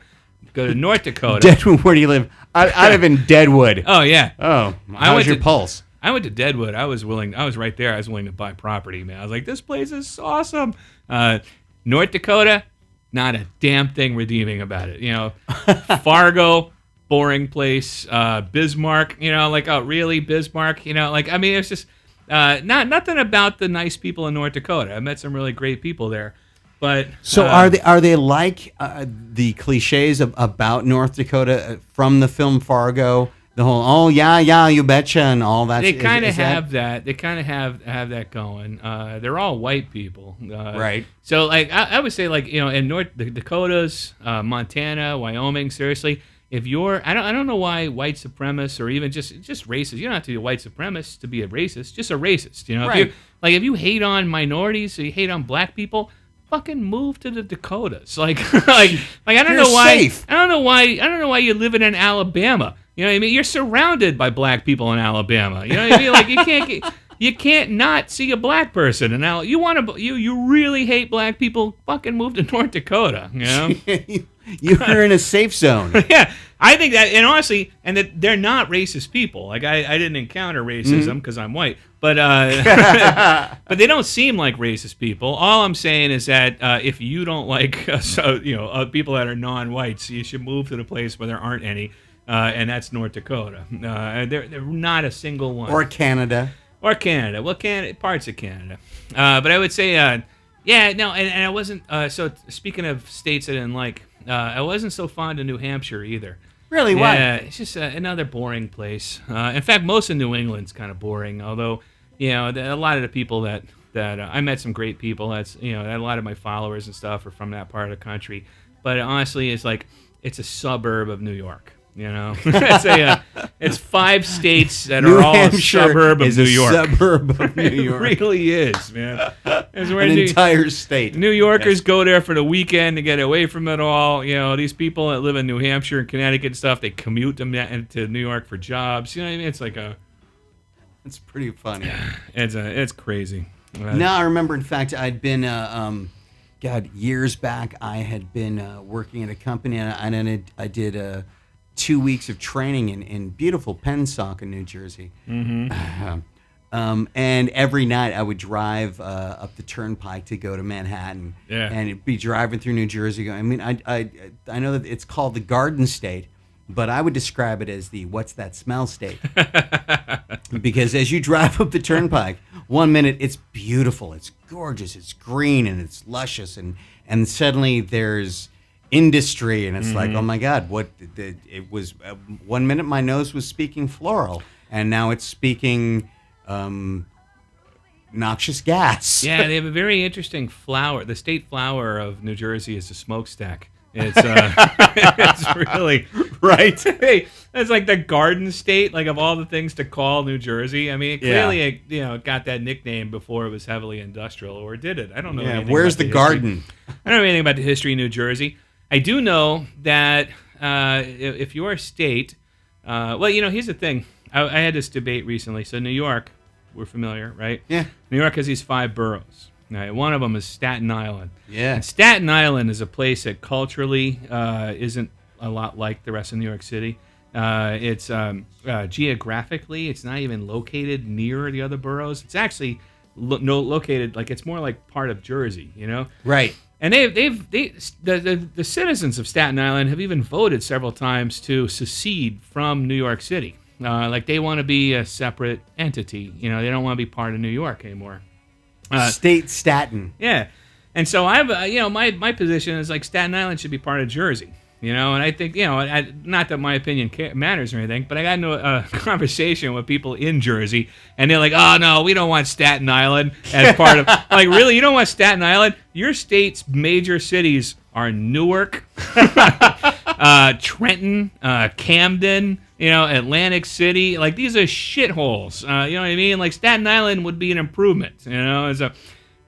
S2: Go to North Dakota.
S1: Deadwood. Where do you live? I, I live in Deadwood.
S2: oh yeah.
S1: Oh,
S2: I
S1: how's
S2: went
S1: your
S2: to-
S1: pulse?
S2: I went to Deadwood. I was willing. I was right there. I was willing to buy property, man. I was like, this place is awesome. Uh, North Dakota, not a damn thing redeeming about it. You know, Fargo, boring place. Uh, Bismarck, you know, like oh really Bismarck? You know, like I mean, it's just uh, not nothing about the nice people in North Dakota. I met some really great people there, but
S1: So
S2: uh,
S1: are they are they like uh, the cliches of, about North Dakota uh, from the film Fargo? The whole oh yeah yeah you betcha and all that.
S2: They kind of
S1: is that-
S2: have that. They kind of have have that going. Uh, they're all white people, uh,
S1: Right.
S2: So, like, I, I would say, like, you know, in North the Dakotas, uh, Montana, Wyoming. Seriously, if you're, I don't, I don't know why white supremacists or even just just racist. You don't have to be a white supremacist to be a racist. Just a racist. You know,
S1: Right.
S2: you're- like if you hate on minorities, or you hate on black people. Fucking move to the Dakotas, like, like, like I don't
S1: You're
S2: know why.
S1: safe.
S2: I don't know why. I don't know why you live in Alabama. You know what I mean? You're surrounded by black people in Alabama. You know what I mean? Like you can't get, you can't not see a black person. And now you want to you you really hate black people. Fucking move to North Dakota. You know?
S1: You're in a safe zone.
S2: yeah, I think that, and honestly, and that they're not racist people. Like I, I didn't encounter racism because I'm white, but uh, but they don't seem like racist people. All I'm saying is that uh, if you don't like, uh, so you know, uh, people that are non-whites, you should move to the place where there aren't any, uh, and that's North Dakota. Uh, they're not a single one
S1: or Canada.
S2: or Canada. Well, Canada, parts of Canada. Uh, but I would say, uh, yeah, no, and, and I wasn't. Uh, so speaking of states I didn't like, uh, I wasn't so fond of New Hampshire either.
S1: Really? Why?
S2: Yeah, it's just uh, another boring place. Uh, in fact, most of New England's kind of boring. Although, you know, the, a lot of the people that that uh, I met some great people. That's you know, a lot of my followers and stuff are from that part of the country. But honestly, it's like it's a suburb of New York. You know, it's a uh, it's five states that
S1: New
S2: are all
S1: Hampshire
S2: a suburb of
S1: is
S2: New
S1: a
S2: York.
S1: suburb of New
S2: It
S1: York.
S2: really is, man. It's where
S1: An
S2: New,
S1: entire state.
S2: New Yorkers go there for the weekend to get away from it all. You know, these people that live in New Hampshire and Connecticut and stuff, they commute them to to New York for jobs. You know what I mean? It's like a,
S1: It's pretty funny.
S2: it's a, it's crazy. Uh,
S1: No, I remember. In fact, I'd been, uh, um, God, years back. I had been uh, working at a company, and I, and I did, a uh, two weeks of training in, in beautiful Pensacola, New Jersey. Mm-hmm. Um, and every night I would drive uh, up the turnpike to go to Manhattan,
S2: Yeah.
S1: and it'd be driving through New Jersey. I mean, I, I, I know that it's called the Garden State, but I would describe it as the "What's that smell?" state because as you drive up the turnpike, one minute it's beautiful, it's gorgeous, it's green and it's luscious, and and suddenly there's industry, and it's like, oh my god, what? The, it was uh, one minute my nose was speaking floral, and now it's speaking um, noxious gas.
S2: yeah, they have a very interesting flower. The state flower of New Jersey is a smokestack. It's uh, it's really
S1: right.
S2: hey, it's like the garden state, like of all the things to call New Jersey. I mean, it
S1: Yeah.
S2: clearly, it, you know, it got that nickname before it was heavily industrial, or did it? I don't know.
S1: Yeah, where's
S2: about
S1: the garden?
S2: I don't know anything about the history of New Jersey. I do know that uh, if your state, uh, well, you know, here's the thing. I, I had this debate recently. So New York, we're familiar, right?
S1: Yeah.
S2: New York has these five boroughs. Right? One of them is Staten Island.
S1: Yeah.
S2: And Staten Island is a place that culturally uh, isn't a lot like the rest of New York City. Uh, it's um, uh, geographically, it's not even located near the other boroughs. It's actually lo- no located like it's more like part of Jersey, you know.
S1: Right.
S2: And they've they've they the, the the citizens of Staten Island have even voted several times to secede from New York City. Uh, like they want to be a separate entity. You know, they don't want to be part of New York anymore. Uh,
S1: State Staten.
S2: yeah, and so I've uh, you know my my position is like Staten Island should be part of Jersey. You know, and I think you know, I, not that my opinion matters or anything, but I got into a, a conversation with people in Jersey, and they're like, "Oh no, we don't want Staten Island as part of." like, really, you don't want Staten Island? Your state's major cities are Newark, uh, Trenton, uh, Camden, you know, Atlantic City. Like these are shitholes. Uh, you know what I mean? Like Staten Island would be an improvement. You know, so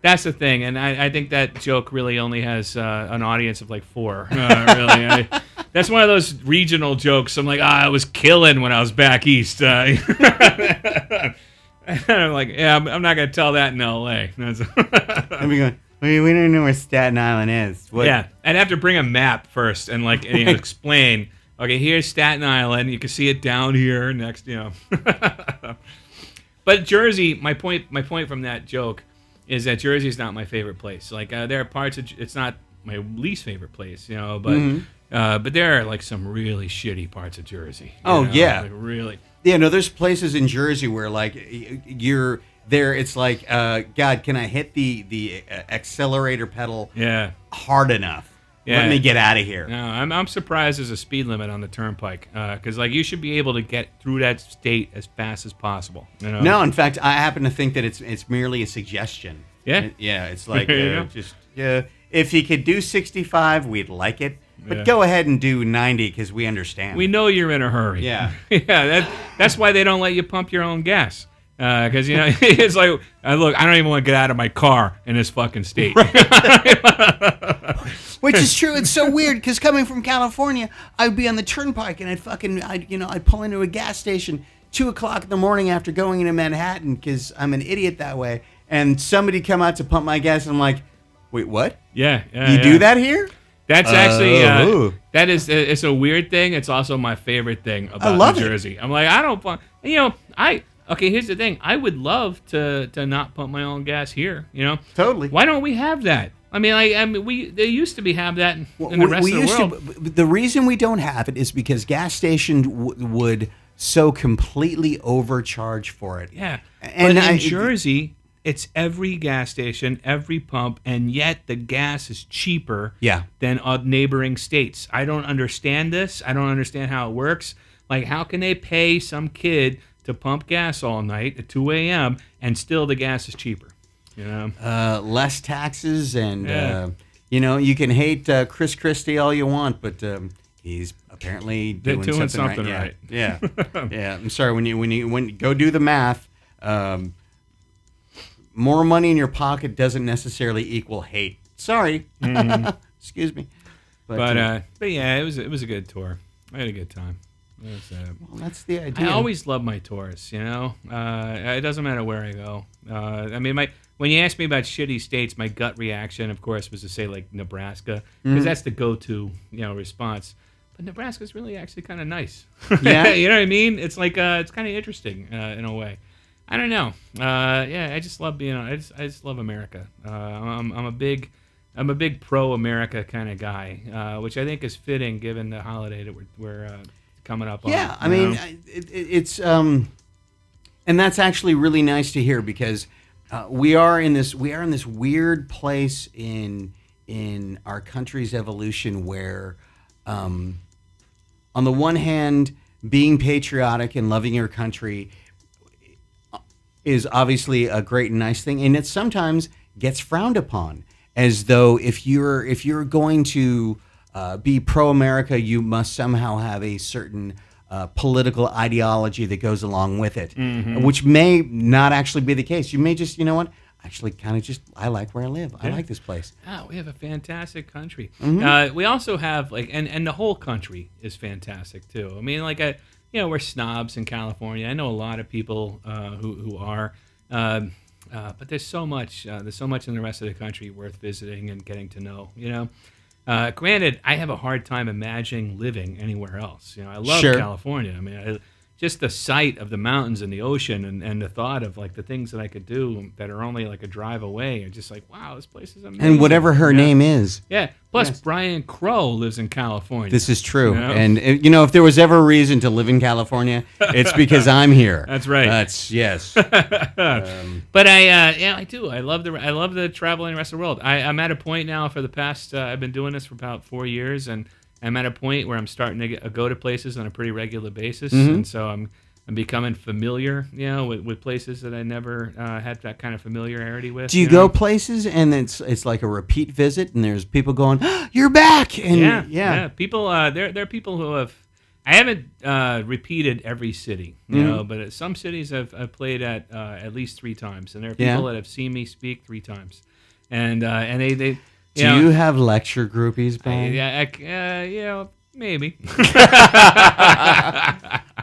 S2: that's the thing, and I, I think that joke really only has uh, an audience of like four. Uh, really, I, that's one of those regional jokes. I'm like, ah, I was killing when I was back east. Uh, and I'm like, yeah, I'm, I'm not gonna tell that in L.A. That's-
S1: I'm going. We, we don't know where Staten Island is. What,
S2: Yeah, I'd have to bring a map first and like you know, explain. Okay, here's Staten Island. You can see it down here next. You know, but Jersey. My point. My point from that joke is that Jersey is not my favorite place. Like uh, there are parts of it's not my least favorite place. You know, but
S1: Mm-hmm.
S2: uh, but there are like some really shitty parts of Jersey.
S1: Oh,
S2: know,
S1: yeah.
S2: like, really.
S1: Yeah, no, there's places in Jersey where like you're there. It's like, uh, God, can I hit the the uh, accelerator pedal
S2: Yeah.
S1: hard enough?
S2: Yeah.
S1: Let me get out of here.
S2: No, I'm, I'm surprised there's a speed limit on the turnpike because like you should be able to get through that state as fast as possible. You know?
S1: No, in fact, I happen to think that it's it's merely a suggestion.
S2: Yeah?
S1: It- yeah. It's like uh, just yeah. If he could do 65, we'd like it, but
S2: Yeah.
S1: go ahead and do 90 because we understand.
S2: We know you're in a hurry.
S1: Yeah.
S2: yeah. That, that's why they don't let you pump your own gas. Because you know it's like, uh, look, I don't even want to get out of my car in this fucking state.
S1: Which is true. It's so weird because coming from California, I'd be on the turnpike and I'd fucking, I'd, you know, I'd pull into a gas station two o'clock in the morning after going into Manhattan because I'm an idiot that way. And somebody come out to pump my gas, and I'm like, wait, what?
S2: yeah, yeah,
S1: You
S2: yeah.
S1: do that here?
S2: That's actually uh,
S1: Oh.
S2: that is it's a weird thing. It's also my favorite thing about
S1: love
S2: New
S1: it.
S2: I'm like I don't pump. You know I okay. Here's the thing. I would love to to not pump my own gas here. You know
S1: Totally.
S2: why don't we have that? I mean, like, I mean, we they used to be have that in, in the rest of the world.
S1: To, the reason we don't have it is because gas stations w- would so completely overcharge for it.
S2: Yeah.
S1: And
S2: but in
S1: I-
S2: Jersey, it's every gas station, every pump, and yet the gas is cheaper
S1: Yeah.
S2: than neighboring states. I don't understand this. I don't understand how it works. Like, how can they pay some kid to pump gas all night at 2 a.m. and still the gas is cheaper? Know?
S1: uh, less taxes, and
S2: Yeah.
S1: uh, you know you can hate uh, Chris Christie all you want, but um, he's apparently doing,
S2: doing
S1: something,
S2: something
S1: right. Yeah, yeah, yeah. I'm sorry when you when you when you go do the math. Um, more money in your pocket doesn't necessarily equal hate. Sorry, excuse me.
S2: Mm-hmm. But uh, but yeah, it was it was a good tour. I had a good time. Was, uh,
S1: well, that's the idea.
S2: I always love my tours. You know, uh, it doesn't matter where I go. Uh, I mean, my when you ask me about shitty states, my gut reaction, of course, was to say like Nebraska because that's the go-to you know response. But Nebraska's really actually kind of nice.
S1: Yeah?
S2: you know what I mean? It's like uh, it's kind of interesting uh, in a way. I don't know. Uh, yeah, I just love being. I just I just love America. Uh, I'm I'm a big. I'm a big pro-America kind of guy, uh, which I think is fitting given the holiday that we're, we're uh, coming up on.
S1: Yeah, I mean. I- it, it's um, and that's actually really nice to hear because uh, we are in this we are in this weird place in in our country's evolution where, um, on the one hand, being patriotic and loving your country is obviously a great and nice thing, and it sometimes gets frowned upon as though if you're if you're going to uh, be pro America, you must somehow have a certain uh, political ideology that goes along with it, which may not actually be the case. You may just, you know what, actually kind of just I like where I live. I like this place.
S2: Oh, we have a fantastic country.
S1: Mm-hmm.
S2: Uh, we also have like, and and the whole country is fantastic too. I mean, like, I, you know, we're snobs in California. I know a lot of people uh, who who are, um, uh, but there's so much. Uh, there's so much in the rest of the country worth visiting and getting to know. You know. Uh, granted, I have a hard time imagining living anywhere else. You know, I love
S1: Sure.
S2: California. I mean, I, just the sight of the mountains and the ocean and, and the thought of like the things that I could do that are only like a drive away. And just like, wow, this place is amazing.
S1: And whatever her name is.
S2: Yeah. Plus,
S1: Yes.
S2: Brian Crow lives in California.
S1: This is true.
S2: Yeah.
S1: And, uh, you know, if there was ever a reason to live in California, it's because I'm here.
S2: That's right.
S1: That's, yes.
S2: But I, uh, yeah, I do. I love the I love the traveling the rest of the world. I, I'm at a point now. For the past, uh, I've been doing this for about four years, and I'm at a point where I'm starting to get, go to places on a pretty regular basis,
S1: Mm-hmm.
S2: and so I'm I'm becoming familiar, you know, with, with places that I never uh, had that kind of familiarity with.
S1: Do you
S2: know?
S1: go places and it's it's like a repeat visit and there's people going, "You're back." And
S2: yeah,
S1: yeah.
S2: People, uh, there, there are people who have. I haven't uh, repeated every city, you
S1: Mm-hmm.
S2: know, but some cities I've, I've played at uh, at least three times, and there are
S1: Yeah.
S2: people that have seen me speak three times, and uh, and they they.
S1: Do
S2: know,
S1: you have lecture groupies,
S2: I,
S1: Brian?
S2: yeah, I, uh, yeah, maybe.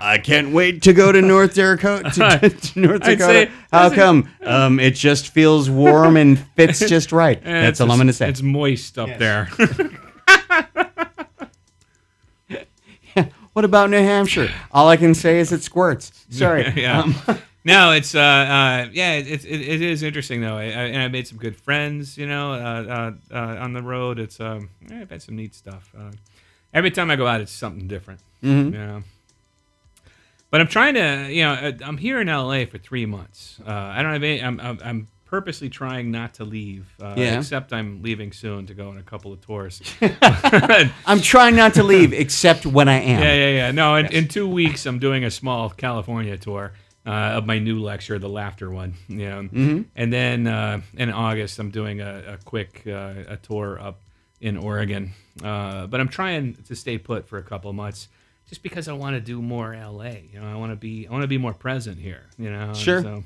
S1: I can't wait to go to North Dakota. To, to North Dakota.
S2: say-
S1: How
S2: listen-
S1: come? Um, it just feels warm and fits just right. That's
S2: it's
S1: all I'm going to say.
S2: It's moist up there.
S1: What about New Hampshire? All I can say is it squirts. Sorry.
S2: yeah.
S1: Um,
S2: no, it's uh, uh yeah, it's it, it is interesting though. I, I, and I made some good friends, you know, uh, uh, uh, on the road. It's um, I've had some neat stuff. Uh, every time I go out, it's something different.
S1: Mhm.
S2: You know. But I'm trying to, you know, uh, I'm here in LA for three months. Uh, I don't have any. I'm, I'm, I'm purposely trying not to leave. Uh,
S1: Yeah.
S2: Except I'm leaving soon to go on a couple of tours.
S1: I'm trying not to leave, except when I am.
S2: Yeah, yeah, yeah. No, in, in two weeks, I'm doing a small California tour uh, of my new lecture, the laughter one. Know,
S1: Mm-hmm.
S2: and then uh, in August, I'm doing a, a quick uh, a tour up in Oregon. Uh, but I'm trying to stay put for a couple of months, just because I want to do more LA. You know, I want to be I want to be more present here. You know,
S1: Sure.
S2: So.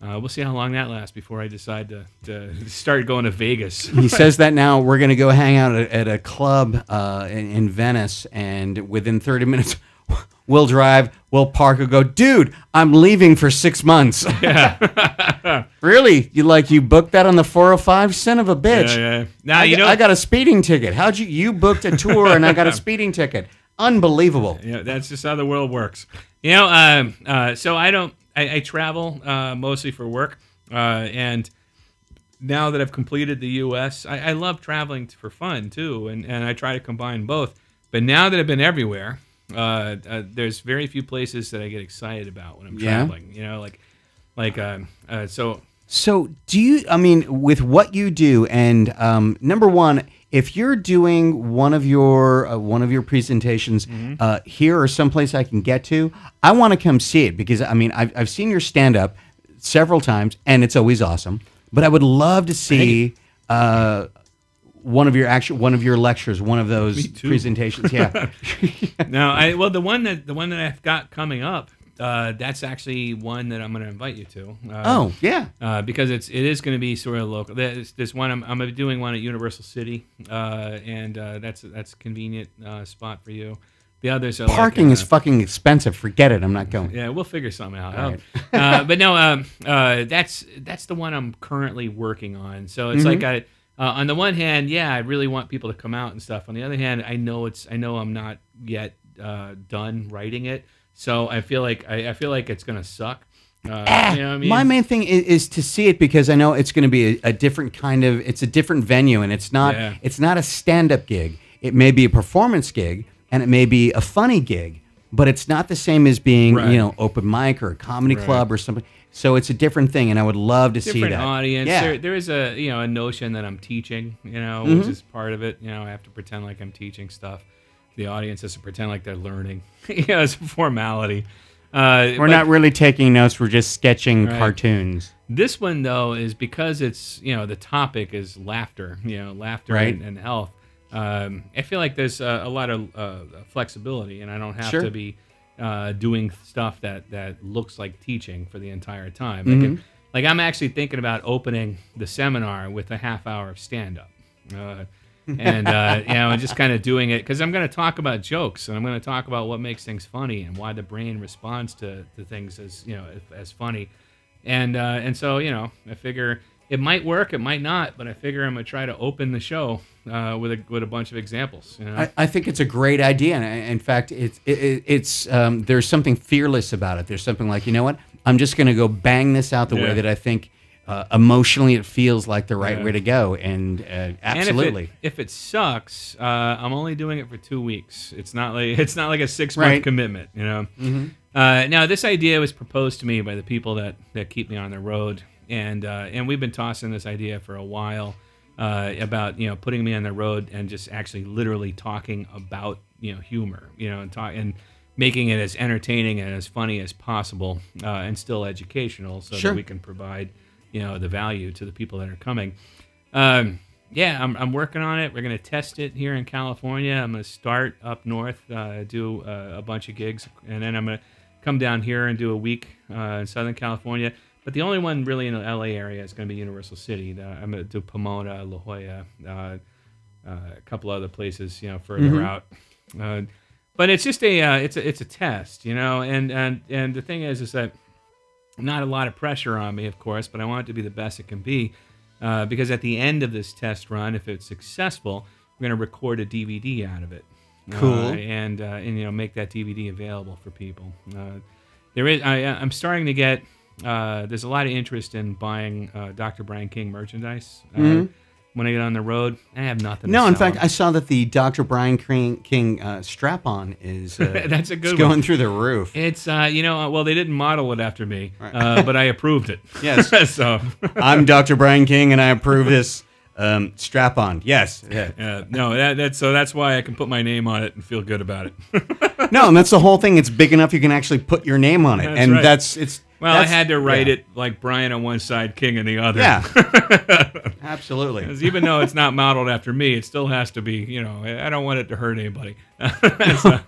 S2: Uh, we'll see how long that lasts before I decide to, to start going to Vegas.
S1: He says that now we're going to go hang out at, at a club uh, in, in Venice, and within 30 minutes, we'll drive, we'll park, and go, dude, I'm leaving for six months. Yeah. really? You like you booked that on the 405? Son of a bitch.
S2: yeah, yeah. Now
S1: I,
S2: you know
S1: I got a speeding ticket. How'd you? You booked a tour and I got a speeding ticket. Unbelievable.
S2: Yeah, that's just how the world works. You know, um, uh, so I don't. I, I travel uh, mostly for work, uh, and now that I've completed the U.S., I, I love traveling for fun too, and, and I try to combine both. But now that I've been everywhere, uh, uh, there's very few places that I get excited about when I'm
S1: Yeah?
S2: traveling. You know, like like uh, uh, so.
S1: So, do you? I mean, with what you do, and um, number one, if you're doing one of your uh, one of your presentations
S2: Mm-hmm.
S1: uh, here or someplace I can get to, I want to come see it because I mean, I've, I've seen your stand up several times, and it's always awesome. But I would love to see uh, one of your actual one of your lectures, one of those presentations. Yeah,
S2: No, I well the one that the one that I've got coming up. Uh, that's actually one that I'm going to invite you to. Uh,
S1: oh yeah,
S2: uh, because it's it is going to be sort of local. There's, there's one I'm, I'm doing one at Universal City, uh, and uh, that's that's a convenient uh, spot for you. The others are like,
S1: parking
S2: uh,
S1: is fucking expensive. Forget it. I'm not going.
S2: yeah, we'll figure something out.
S1: Right.
S2: uh, but no, um, uh, that's that's the one I'm currently working on. So it's
S1: Mm-hmm.
S2: like I, uh, on the one hand, yeah, I really want people to come out and stuff. On the other hand, I know it's I know I'm not yet uh, done writing it, so I feel like I, I feel like it's gonna suck. Uh, you know what I mean?
S1: My main thing is, is to see it because I know it's going to be a, a different kind of it's a different venue and it's not
S2: Yeah.
S1: it's not a stand up gig. It may be a performance gig and it may be a funny gig, but it's not the same as being
S2: Right.
S1: you know open mic or a comedy
S2: Right.
S1: club or something. So it's a different thing, and I would love to see
S2: different
S1: that.
S2: audience.
S1: Yeah.
S2: There, there is a you know a notion that I'm teaching, you know,
S1: Mm-hmm.
S2: which is part of it. You know, I have to pretend like I'm teaching stuff. The audience has to pretend like they're learning. you know, it's a formality. Uh,
S1: We're
S2: but
S1: not really taking notes. We're just sketching
S2: Right.
S1: cartoons.
S2: This one though is because it's you know the topic is laughter. You know, laughter
S1: Right.
S2: and, and health. Um, I feel like there's a, a lot of uh, flexibility, and I don't have
S1: Sure.
S2: to be uh, doing stuff that that looks like teaching for the entire time.
S1: Mm-hmm.
S2: Like, like I'm actually thinking about opening the seminar with a half hour of stand up. Uh, and uh, you know, and just kind of doing it because I'm going to talk about jokes and I'm going to talk about what makes things funny and why the brain responds to, to things as you know as, as funny, and uh, and so you know, I figure it might work, it might not, but I figure I'm gonna try to open the show uh, with a with a bunch of examples. You know?
S1: I, I think it's a great idea, and in fact, it's it, it's um, there's something fearless about it. There's something like you know what, I'm just going to go bang this out the way that I think uh, emotionally it feels like the right
S2: Yeah.
S1: way to go, and uh, absolutely.
S2: And if it, if it sucks, uh, I'm only doing it for two weeks. It's not like it's not like a six month
S1: Right.
S2: commitment, you know. Uh, now this idea was proposed to me by the people that, that keep me on the road, and uh, and we've been tossing this idea for a while uh, about you know putting me on the road and just actually literally talking about you know humor, you know, and talk and making it as entertaining and as funny as possible, uh, and still educational, so
S1: Sure.
S2: that we can provide you know the value to the people that are coming. Um, yeah, I'm, I'm working on it. We're going to test it here in California. I'm going to start up north, uh, do uh, a bunch of gigs, and then I'm going to come down here and do a week uh, in Southern California. But the only one really in the LA area is going to be Universal City. I'm going to do Pomona, La Jolla, uh, uh, a couple other places, you know, further out. Uh, but it's just a uh, it's a it's a test, you know. And and and the thing is, is that not a lot of pressure on me, of course, but I want it to be the best it can be. Uh, because at the end of this test run, if it's successful, we're going to record a DVD out of it.
S1: Cool.
S2: Uh, and, uh, and, you know, make that DVD available for people. Uh, there is, I, I'm starting to get, uh, there's a lot of interest in buying uh, Dr. Brian King merchandise. Uh, When I get on the road, I have nothing.
S1: No, in fact,
S2: them.
S1: I saw that the Dr. Brian King, King uh, strap-on is uh,
S2: That's a
S1: it's
S2: good
S1: going
S2: one.
S1: through the roof.
S2: It's uh, you know, well, they didn't model it after me, uh, but I approved it.
S1: Yes.
S2: so,
S1: I'm Dr. Brian King, and I approve this um, strap-on. Yes. Yeah.
S2: uh, no, that, that's so that's why I can put my name on it and feel good about it.
S1: No, and that's the whole thing. It's big enough you can actually put your name on it,
S2: That's
S1: and
S2: right.
S1: that's it's.
S2: Well,
S1: that's-
S2: I had to write
S1: yeah.
S2: it like Brian on one side, King on the other.
S1: Yeah. Absolutely.
S2: even though it's not modeled after me, it still has to be. You know, I don't want it to hurt anybody. So,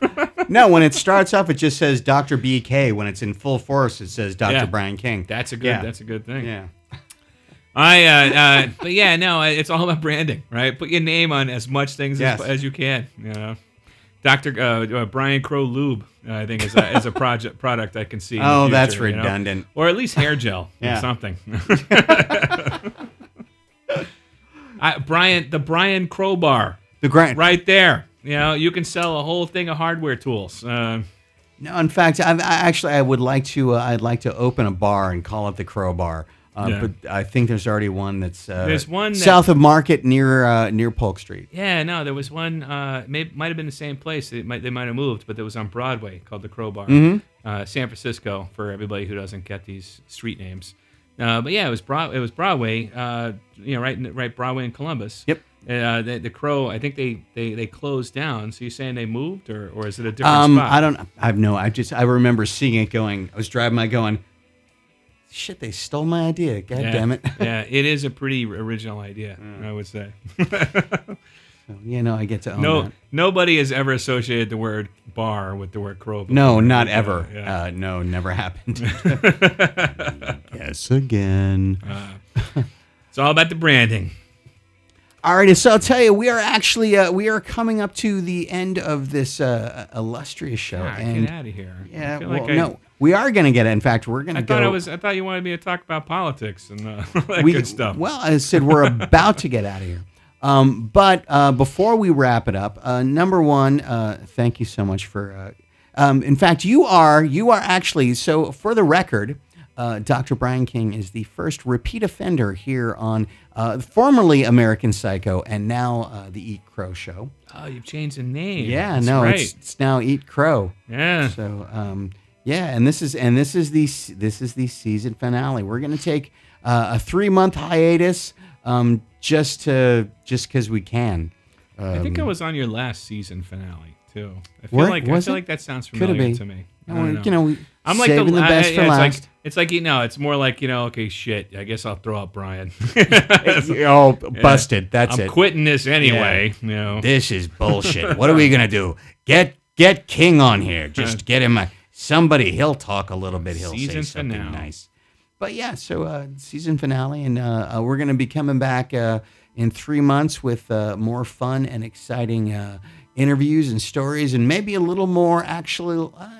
S1: No, when it starts off, it just says Dr. BK. When it's in full force, it says Dr.
S2: Yeah.
S1: Brian King.
S2: that's a good.
S1: Yeah.
S2: That's a good thing.
S1: yeah.
S2: I. Uh, uh, but yeah, no, it's all about branding, right? Put your name on as much things
S1: Yes.
S2: as, as you can. You know, Doctor uh, uh, Brian Crow Lube, I think is a, is a project product I can see.
S1: Oh, that's
S2: future, you know?
S1: redundant.
S2: or at least hair gel
S1: Yeah.
S2: or something. I, Brian, the Brian Crowbar,
S1: The
S2: right there. You know, you can sell a whole thing of hardware tools. Uh,
S1: No, in fact, I, I actually I would like to. Uh, I'd like to open a bar and call it the Crowbar. Uh,
S2: Yeah.
S1: But I think there's already one that's uh,
S2: There's one that-
S1: south of Market near uh, near Polk Street.
S2: yeah, no, there was one. Uh, may, might have been the same place. It might they might have moved, but there was on Broadway called the Crowbar, uh, San Francisco. For everybody who doesn't get these street names, uh, but yeah, it was Broad, it was Broadway. Uh, you know, right right Broadway in Columbus.
S1: Yep.
S2: Uh, the, the Crow, I think they, they, they closed down. So you're saying they moved, or, or is it a different
S1: Um,
S2: spot?
S1: I don't. I have no. I just. I remember seeing it going. I was driving by going. Shit! They stole my idea. God
S2: yeah.
S1: damn it!
S2: yeah, it is a pretty original idea, I would say.
S1: you know, I get to own
S2: no,
S1: that.
S2: nobody has ever associated the word bar with the word crow. before.
S1: No, not
S2: Yeah,
S1: ever.
S2: yeah.
S1: Uh, no, never happened. yes, again.
S2: it's all about the branding.
S1: All right, so I'll tell you, we are actually uh, we are coming up to the end of this uh, illustrious show,
S2: Ah,
S1: and
S2: get out of here.
S1: Yeah, well,
S2: like I,
S1: no, we are going to get it. In fact, we're going to go.
S2: thought I was. I thought you wanted me to talk about politics and uh, that
S1: we,
S2: good stuff.
S1: Well, I said we're about to get out of here. Um, but uh, before we wrap it up, uh, number one, uh, thank you so much for. Uh, um, in fact, you are you are actually so. For the record, uh, Dr. Brian King is the first repeat offender here on uh, formerly American Psycho and now uh, the Eat Crow show.
S2: oh, you've changed the name.
S1: Yeah,
S2: That's
S1: no,
S2: right.
S1: it's, it's now Eat Crow.
S2: yeah.
S1: So um, yeah, and this is and this is the this is the season finale. We're gonna take uh, a three month hiatus um, just to just because we can.
S2: I think
S1: Um,
S2: I was on your last season finale too. I feel
S1: What?
S2: like I feel
S1: it?
S2: like that sounds familiar
S1: be?
S2: to me. I don't know.
S1: You know,
S2: I'm like
S1: saving the,
S2: I-
S1: best
S2: I-
S1: for
S2: yeah,
S1: last.
S2: It's like, it's like you know, it's more like you know, okay, shit. I guess I'll throw out Brian.
S1: oh, busted. That's
S2: I'm
S1: it.
S2: quitting this anyway. You know,
S1: This is bullshit. what are we gonna do? Get get King on here. Just get him a somebody. He'll talk a little bit. He'll
S2: Season
S1: say something
S2: finale.
S1: nice. But yeah, so uh, season finale, and uh, uh, we're gonna be coming back uh, in three months with uh, more fun and exciting uh, interviews and stories, and maybe a little more actually, uh,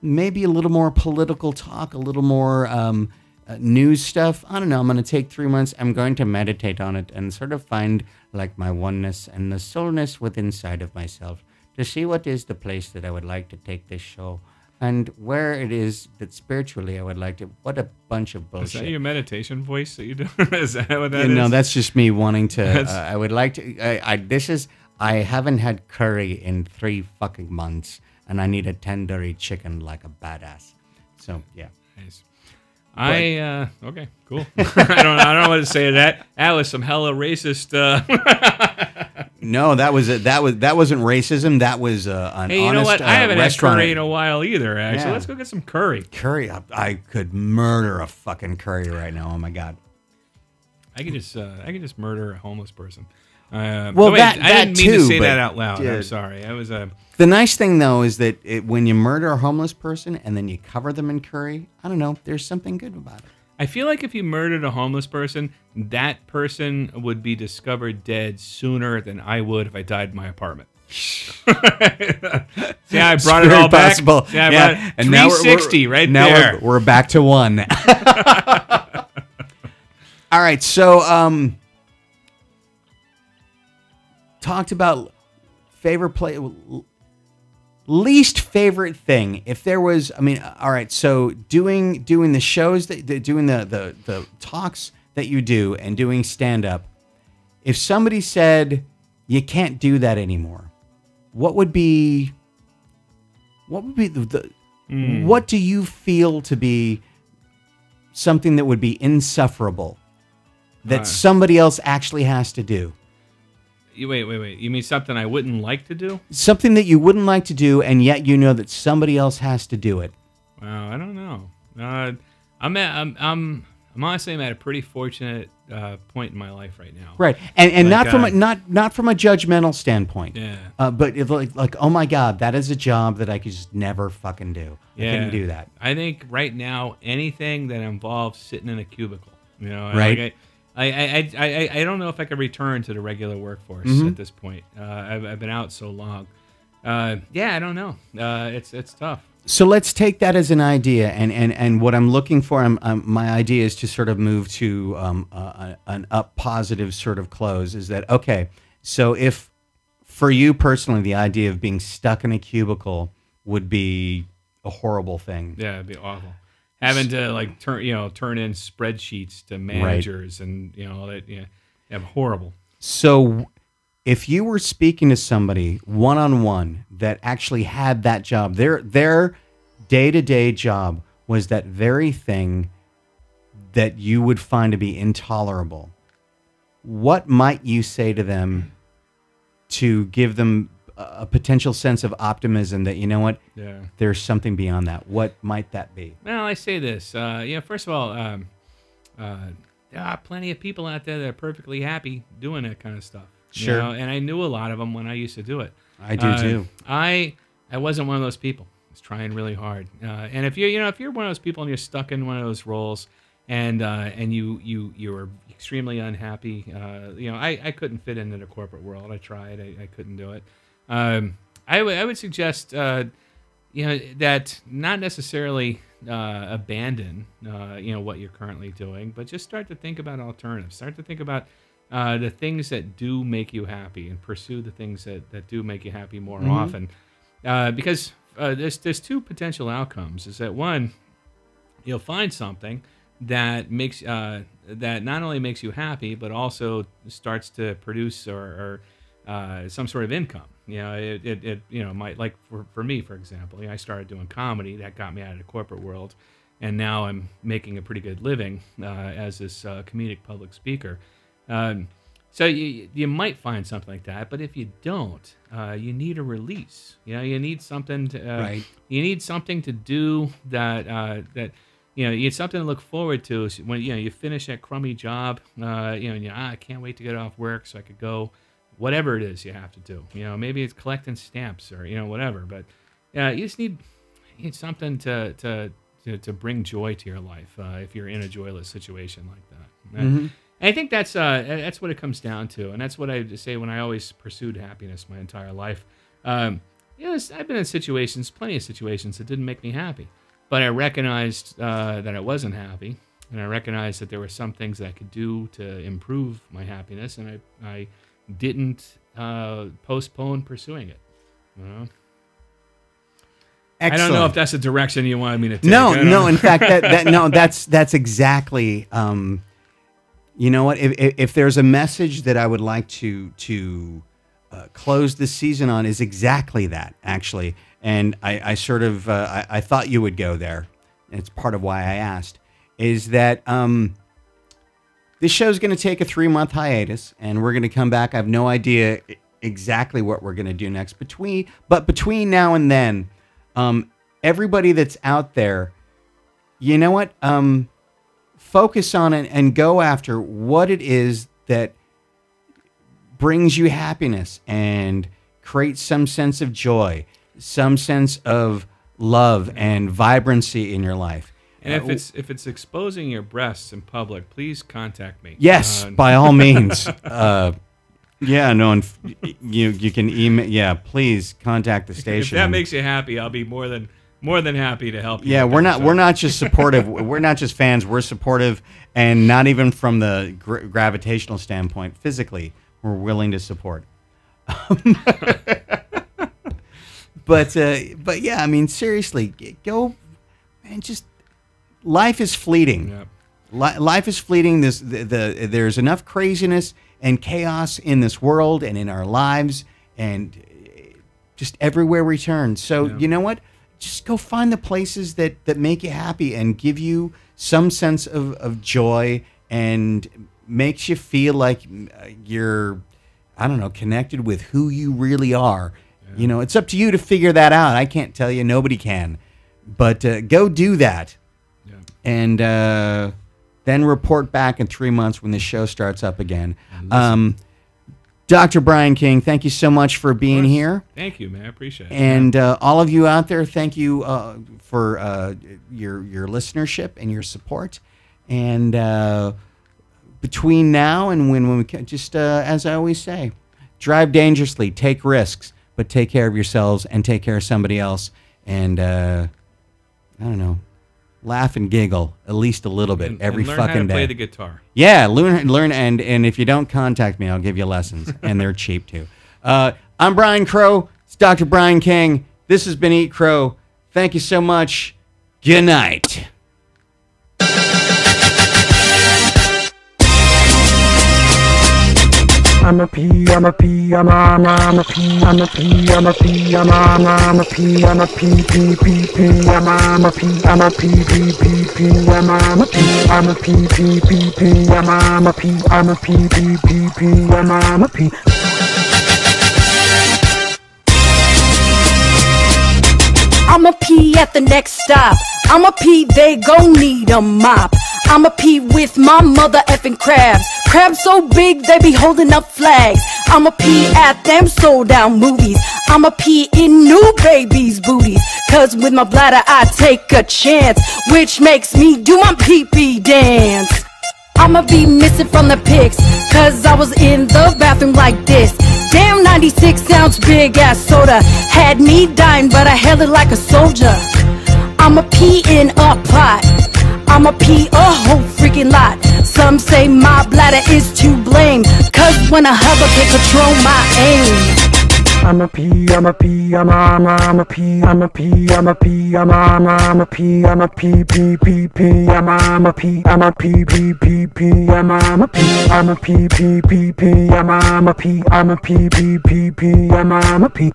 S1: maybe a little more political talk, a little more. Um, news stuff. I don't know. I'm going to take three months. I'm going to meditate on it and sort of find like my oneness and the soulness within inside of myself to see what is the place that I would like to take this show and where it is that spiritually I would like to. What a bunch of bullshit!
S2: Is that your meditation voice that you do? is that what that
S1: Yeah,
S2: is?
S1: no, that's just me wanting to. Uh, I would like to. I, I this is. I haven't had curry in three fucking months, and I need a tandoori chicken like a badass. So yeah.
S2: Nice. I uh, okay, cool. I don't I don't know what to say to that. That was some hella racist. Uh,
S1: No, that was a, that was that wasn't racism. That was uh, an
S2: hey, you
S1: honest
S2: know what?
S1: uh,
S2: I haven't had curry in a while either. Actually,
S1: Yeah.
S2: let's go get some curry.
S1: curry. I, I could murder a fucking curry right now. Oh my god.
S2: I could just uh, I could just murder a homeless person. Uh,
S1: Well,
S2: no, wait,
S1: that-
S2: I didn't
S1: that
S2: mean to say that out loud. I'm sorry. I was uh,
S1: The nice thing though is that it, when you murder a homeless person and then you cover them in curry, I don't know. There's something good about it.
S2: I feel like if you murdered a homeless person, that person would be discovered dead sooner than I would if I died in my apartment. yeah, I brought it all back.
S1: possible.
S2: Yeah, I
S1: Yeah,
S2: brought it.
S1: and now we're-
S2: 360
S1: we're-
S2: right
S1: now
S2: there.
S1: We're, we're back to one. All right, so um, talked about favorite play, least favorite thing. If there was, I mean, all right, so doing doing the shows that the, doing the the the talks that you do and doing stand up. If somebody said you can't do that anymore, what would be what would be the, the what do you feel to be something that would be insufferable that
S2: Uh.
S1: somebody else actually has to do
S2: You- wait, wait, wait. You mean something I wouldn't like to do?
S1: something that you wouldn't like to do and yet you know that somebody else has to do it
S2: Wow, I don't know. Uh, I'm at, I'm I'm I'm honestly I'm at a pretty fortunate uh, point in my life right now.
S1: right and and
S2: Like,
S1: not from
S2: uh,
S1: a, not not from a judgmental standpoint
S2: Yeah.
S1: uh, but if like like oh my god that is a job that i could just never fucking do
S2: Yeah.
S1: i couldn't do that
S2: I think right now anything that involves sitting in a cubicle, you know,
S1: Right.
S2: like, I, I, I, I, I don't know if I could return to the regular workforce
S1: Mm-hmm.
S2: at this point. Uh, I've, I've been out so long. Uh, yeah, I don't know. Uh, it's it's tough.
S1: So let's take that as an idea, and and and what I'm looking for, I'm, um my idea is to sort of move to um, uh, an up positive sort of close. Is that okay? So if for you personally, the idea of being stuck in a cubicle would be a horrible thing.
S2: Yeah, it'd be awful. Having to like turn you know turn in spreadsheets to managers and you know that yeah, yeah horrible.
S1: So if you were speaking to somebody one on one that actually had that job, their their day to day job was that very thing that you would find to be intolerable, what might you say to them to give them a potential sense of optimism that you know what
S2: Yeah.
S1: there's something beyond that? What might that be?
S2: Well, I say this. Uh, yeah, first of all, um, uh, there are plenty of people out there that are perfectly happy doing that kind of stuff. you
S1: Sure.
S2: know, and I knew a lot of them when I used to do it.
S1: I do
S2: Uh,
S1: too.
S2: I I wasn't one of those people. I was trying really hard. Uh, and if you you know if you're one of those people and you're stuck in one of those roles, and uh, and you you you are extremely unhappy, uh, you know I, I couldn't fit into the corporate world. I tried. I, I couldn't do it. Um, I would would suggest uh, you know that not necessarily uh, abandon uh, you know what you're currently doing, but just start to think about alternatives. Start to think about uh, the things that do make you happy and pursue the things that, that do make you happy more
S1: Mm-hmm.
S2: often. Uh, because uh, there's there's two potential outcomes. Is that one, you'll find something that makes uh, that not only makes you happy, but also starts to produce or, or uh, some sort of income. You know, it, it, it you know might like for, for me, for example, you know, I started doing comedy that got me out of the corporate world, and now I'm making a pretty good living uh, as this uh, comedic public speaker. Um, so you you might find something like that, but if you don't, uh, you need a release. You know, you need something to uh,
S1: Right.
S2: you need something to do that uh, that you know you need something to look forward to when you know you finish that crummy job. Uh, you know, and you, ah, I can't wait to get off work so I could go whatever it is you have to do. You know, maybe it's collecting stamps or you know whatever. But yeah, you just need you need something to to to, to bring joy to your life uh, if you're in a joyless situation like that. And I think that's uh, that's what it comes down to, and that's what I say when I always pursued happiness my entire life. Um, you know, I've been in situations, plenty of situations that didn't make me happy, but I recognized uh, that I wasn't happy, and I recognized that there were some things that I could do to improve my happiness, and I I didn't uh, postpone pursuing it. You know? I don't know if that's the direction you wanted me to take.
S1: No, no.
S2: know.
S1: In fact, that, that no, that's that's exactly. Um, you know what? If, if if there's a message that I would like to to uh, close this season on, is exactly that actually. And I, I sort of uh, I, I thought you would go there. And it's part of why I asked. Is that um, this show's going to take a three month hiatus, and we're going to come back. I have no idea exactly what we're going to do next. Between but between now and then, um, everybody that's out there, you know what? Um, focus on it and go after what it is that brings you happiness and creates some sense of joy, some sense of love and vibrancy in your life.
S2: And if it's if it's exposing your breasts in public, please contact me.
S1: Yes,
S2: Uh,
S1: by all means. Uh, yeah, no, and f- you you can email. Yeah, please contact the station.
S2: if
S1: that
S2: makes you happy, I'll be more than more than happy to help you.
S1: yeah, we're not we're not just supportive. we're not just fans. We're supportive, and not even from the gra- gravitational standpoint. Physically, we're willing to support. but uh, but yeah, I mean, seriously, go and just life is fleeting.
S2: Yep.
S1: Li- life is fleeting. This the, the there's enough craziness and chaos in this world and in our lives and uh, just everywhere we turn. So
S2: Yeah.
S1: you know what? Just go find the places that that make you happy and give you some sense of, of joy and makes you feel like uh, you're I don't know connected with who you really are. You know, it's up to you to figure that out. I can't tell you. Nobody can. But uh, go do that. And uh, then report back in three months when the show starts up again. Um, Dr. Brian King, thank you so much for being here.
S2: Thank you, man. I appreciate it.
S1: And uh, all of you out there, thank you uh, for uh, your your listenership and your support. And uh, between now and when, when we can, just uh, as I always say, drive dangerously, take risks, but take care of yourselves and take care of somebody else. And uh, I don't know, laugh and giggle at least a little bit
S2: And-
S1: every
S2: and learn
S1: fucking
S2: how to
S1: day.
S2: play the guitar.
S1: Yeah, learn, learn, and and if you don't contact me, I'll give you lessons, and they're cheap too. Uh, I'm Brian Crow. It's Dr. Brian King. This has been Eat Crow. Thank you so much. Good night.
S3: I'm a P, I'm a P, I'm a, I'm a, I'm a P, I'm a P, I'm a P, I'm a, I'm a, I'm a P, I'm a P, P, P, P, I'm a, I'm a P, I'm a P, P, P, P, I'm a, I'm a P, I'm a P, P, P, P, I'm a, I'm a P, I'm a I'm a, I'm a
S4: pee at the next stop. I'ma pee, they gon' need a mop. I'ma pee with my mother effing crabs. Crabs so big they be holding up flags. I'ma pee at them sold down movies. I'ma pee in new babies' booties. Cause with my bladder I take a chance. Which makes me do my pee pee dance. I'ma be missing from the pics, cause I was in the bathroom like this. Damn 96 ounce big ass soda had me dying, but I held it like a soldier. I'ma pee in a pot, I'ma pee a whole freaking lot. Some say my bladder is to blame, cause when I hover can't control my aim.
S3: I'm a P, I'm a P, I'm a, I'm a, I'm a P, I'm a P, I'm a P, I'm a, I'm a, I'm a P, I'm a P, P, P, P, I'm a, I'm a P, I'm a P, P, P, P, I'm a, I'm a P, I'm a P, P, P, P, I'm a, I'm a P, I'm a P, P, P, P, I'm a, I'm a P.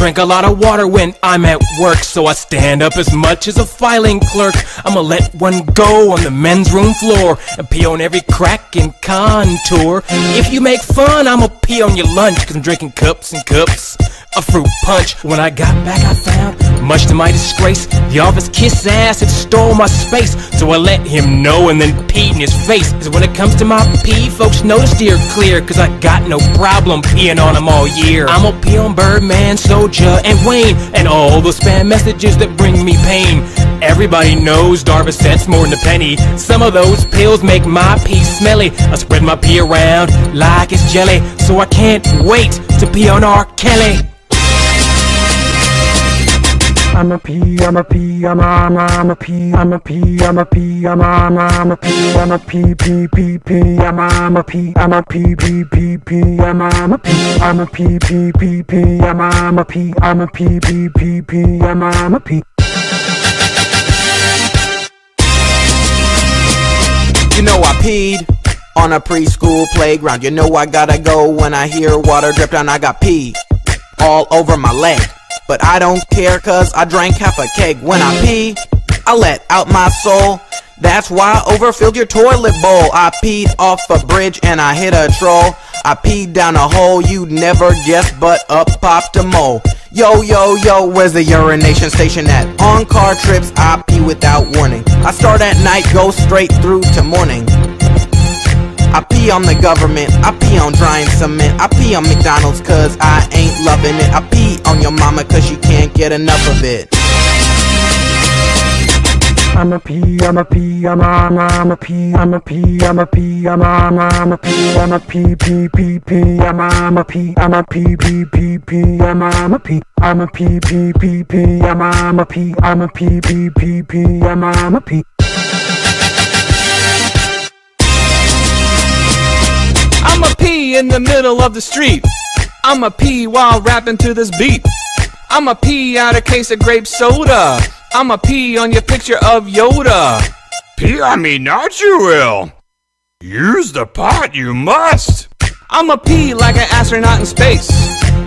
S5: Drink a lot of water when I'm at work, so I stand up as much as a filing clerk. I'ma let one go on the men's room floor and pee on every crack and contour. If you make fun, I'ma pee on your lunch, cause I'm drinking cups and cups of fruit punch. When I got back, I found, much to my disgrace, the office kiss ass had stole my space. So I let him know and then peed in his face. Cause when it comes to my pee, folks know to steer clear, cause I got no problem peeing on them all year. I'ma pee on Birdman, And Wayne, and all the spam messages that bring me pain. Everybody knows Darvocet's more than a penny. Some of those pills make my pee smelly. I spread my pee around like it's jelly, so I can't wait to pee on R. Kelly.
S3: I'm a P, I'm a P, I'm a, I'm a, I'm a P, I'm a P, I'm a P, I'm a, I'm a, I'm a P, I'm a P, P, P, P, I'm a, I'm a P, I'm a P, P, P, P, I'm a, I'm a P, I'm a P, P, P, P, I'm a, I'm a P, I'm a P, P, P, P, I'm a, I'm a P.
S6: You know I peed on a preschool playground. You know I gotta go when I hear water drip down. I got pee all over my leg. But I don't care cause I drank half a keg. When I pee, I let out my soul. That's why I overfilled your toilet bowl. I peed off a bridge and I hit a troll. I peed down a hole you'd never guess, but up popped a mole. Yo, yo, yo, where's the urination station at? On car trips, I pee without warning. I start at night, go straight through to morning. I pee on the government, I pee on drying cement, I pee on McDonald's cause I ain't loving it. I pee on your mama cause she can't get enough of it.
S3: I'm a P, I'm a P, I'm a, I'm a, I'm a P, I'm a P, I'm a P, I'm a, I'm a, I'm a P, I'm a P, P, P, P, I'm a, I'm a P, I'm a P, P, P, P, I'm a, I'm a P, I'm a P, P, P, P, I'm a, I'm a P, I'm a P, P, P, P, I'm a, I'm a P.
S7: pee in the middle of the street. I'm a pee while rapping to this beat. I'm a pee out a case of grape soda. I'm a pee on your picture of Yoda.
S8: Pee on me, not you will. Use the pot, you must.
S7: I'm a pee like an astronaut in space.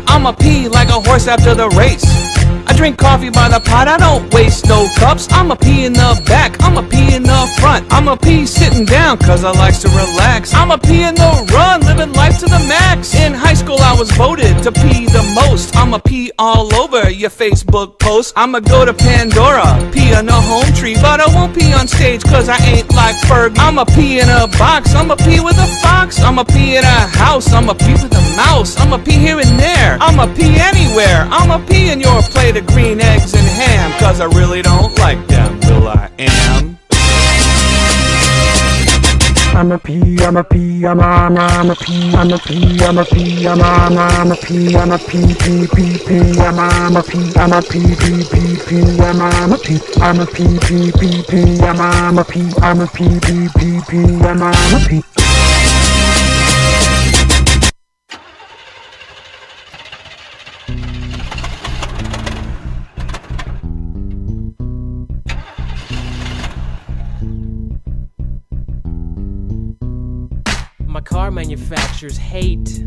S7: I'm a pee like a horse after the race. I drink coffee by the pot, I don't waste no cups. I'm a pee in the back, I'm a pee in the front. I'm a pee sitting down, cause I likes to relax. I'm a pee in the run, living life to the max. In high school, I was voted to pee the most. I'm a pee all over your Facebook post. I'ma go to Pandora, pee on the home tree, but I won't pee on stage, cause I ain't like Ferg. I'm a pee in a box, I'm a pee with a fox. I'm a pee in a house, I'm a pee with a mouse. I'm a pee here and there, I'm a pee anywhere. I'm a pee in your plate of green eggs and ham, cause I really don't like them, Will I am.
S3: I'm a P, I'm a P, I'm a, I'm a, I'm a P, I'm a P, I'm a P, I'm a, I'm a, I'm a P, I'm a P, P, P, P, I'm a, I'm a P, I'm a P, P, P, P, I'm a, I'm a P, I'm a P, P, P, P, I'm a, I'm a P, I'm a P, P, P, P, I'm a, I'm a P.
S7: My car manufacturers hate.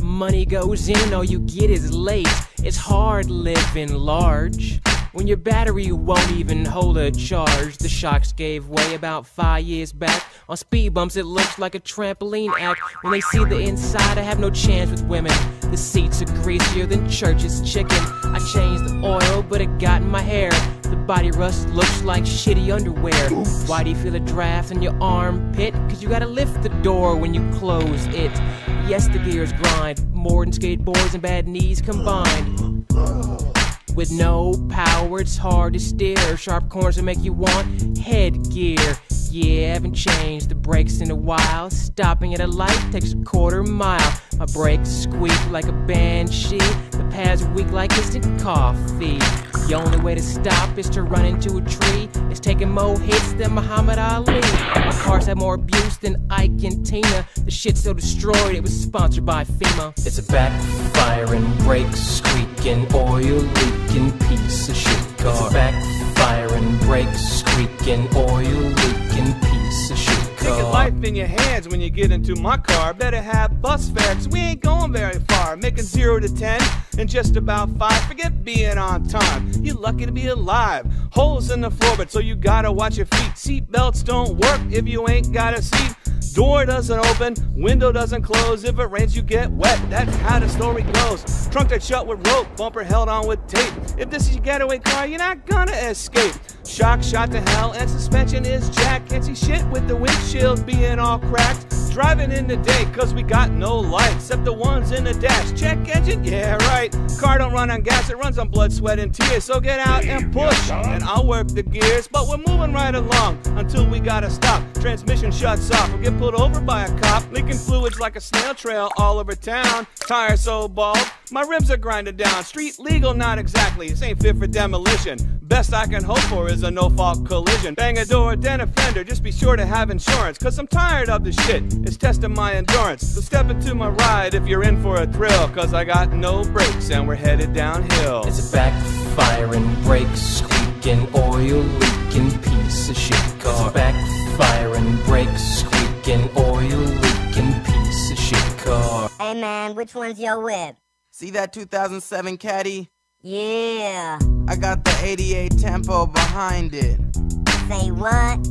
S7: Money goes in, all you get is late. It's hard living large. When your battery won't even hold a charge, the shocks gave way about five years back. On speed bumps, it looks like a trampoline act. When they see the inside, I have no chance with women. The seats are greasier than church's chicken. I changed the oil, but it got in my hair. The body rust looks like shitty underwear. Why do you feel a draft in your armpit? Cause you gotta lift the door when you close it. Yes, the gears grind more than skateboards and bad knees combined. With no power, it's hard to steer. Sharp corners that make you want headgear. Yeah, haven't changed the brakes in a while. Stopping at a light takes a quarter mile. My brakes squeak like a banshee. The pads are weak like instant coffee. The only way to stop is to run into a tree. It's taking more hits than Muhammad Ali. My cars have more abuse than Ike and Tina. The shit's so destroyed, it was sponsored by FEMA. It's a backfiring, brakes squeaking, oil leaking piece of shit car. It's a backfiring, brakes squeaking, oil leaking piece of shit car.
S2: Taking life in your hands when you get into my car. Better have bus fare, cause we ain't going very far. Making zero to ten in just about five. Forget being on time. You're lucky to be alive. Holes in the floor, but so you gotta watch your feet. Seat belts don't work if you ain't got a seat. Door doesn't open, window doesn't close. If it rains, you get wet. That's how the story goes. Trunk that shut with rope, bumper held on with tape. If this is your getaway car, you're not gonna escape. Shock shot to hell, and suspension is jacked. Can't see shit with the windshield being all cracked. Driving in the day, cause we got no lights, except the ones in the dash. Check engine? Yeah, right. Car don't run on gas, it runs on blood, sweat, and tears. So get out and push, and I'll work the gears. But we're moving right along until we gotta stop. Transmission shuts off, we get pulled over by a cop. Leaking fluids like a snail trail all over town. Tire so bald, my rims are grinded down. Street legal, not exactly. This ain't fit for demolition. Best I can hope for is a no fault collision. Bang a door, dent a fender. Just be sure to have insurance. Cause I'm tired of this shit. It's testing my endurance. So step into my ride if you're in for a thrill. Cause I got no brakes and we're headed downhill.
S7: It's a backfiring, brakes squeaking, oil leaking piece of shit car. It's a backfiring, brakes squeaking, oil leaking piece of shit car.
S9: Hey man, which one's your whip?
S6: See that 2007 Caddy?
S9: Yeah.
S6: I got the 88 tempo behind it.
S9: Say what?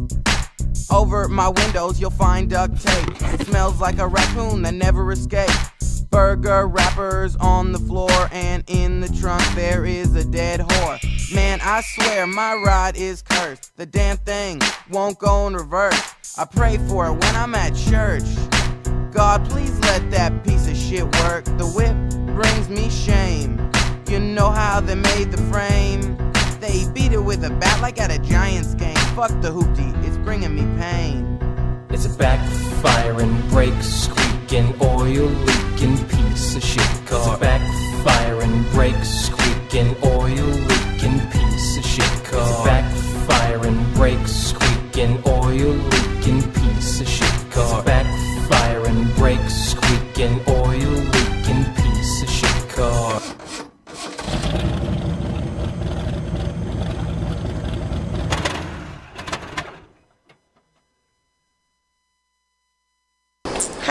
S6: Over my windows, you'll find duct tape. It smells like a raccoon that never escaped. Burger wrappers on the floor, and in the trunk there is a dead whore. Man, I swear my ride is cursed. The damn thing won't go in reverse. I pray for it when I'm at church. God, please let that piece of shit work. The whip brings me shame. You know how they made the frame? They beat it with a bat like at a Giants game. Fuck the hoopty, it's bringing me pain.
S7: It's a backfiring, brakes squeaking, oil leaking piece of shit car. It's a backfiring, brakes squeaking, oil leaking piece of shit car. It's a backfiring, brakes squeaking, oil leaking piece of shit car. It's a backfiring, brakes squeaking, oil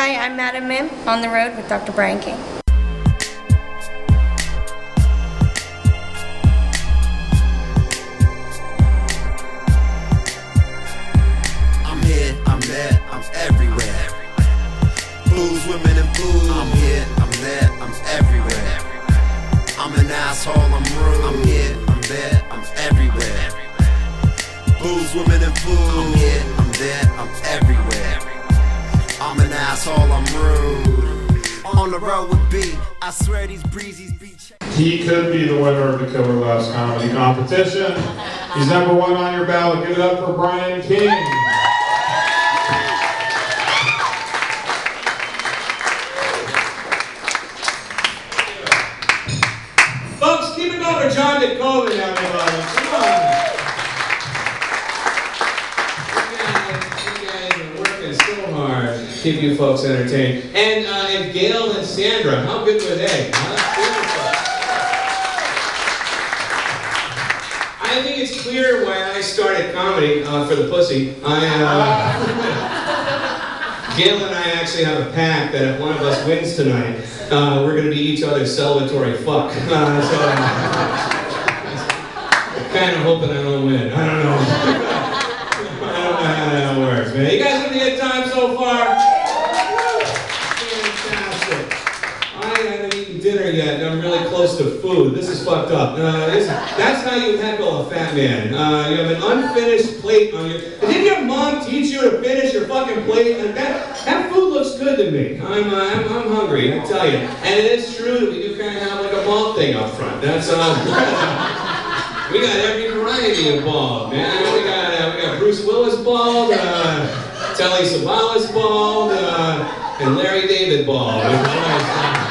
S10: Hi, I'm Madam Mim on the road with Dr. Brian King.
S11: I'm here, I'm there, I'm everywhere. Booze, women, and booze. I'm here, I'm there, I'm everywhere. I'm an asshole, I'm rude. I'm here, I'm there, I'm everywhere. Booze, women, and booze. I'm here, I'm there, I'm everywhere. I'm an asshole, I'm rude. On the road with B, I swear these breezes be.
S12: He could be the winner of the Killer Laughs comedy competition. He's number one on your ballot. Give it up for Brian King.
S2: Folks, keep it going for John DeCoven, everybody. Come on. Keep you folks entertained. And, uh, and Gail and Sandra, how good were they? I think it's clear why I started comedy uh, for the pussy. I, uh, Gail and I actually have a pact that if one of us wins tonight, uh, we're going to be each other's celebratory fuck. Uh, so I'm kind of hoping I don't win. I don't know. I don't know how that works, man. You guys having a good time so far? And I'm really close to food. This is fucked up. Uh, this, that's how you heckle a fat man. Uh, you have an unfinished plate on your. Didn't your mom teach you to finish your fucking plate? That, that food looks good to me. I'm, uh, I'm, I'm hungry, I tell you. And it is true that we do kind of have like a ball thing up front. That's uh. We got every variety of involved, man. We got uh, we got Bruce Willis bald, uh, Telly Savalas bald, uh, and Larry David bald.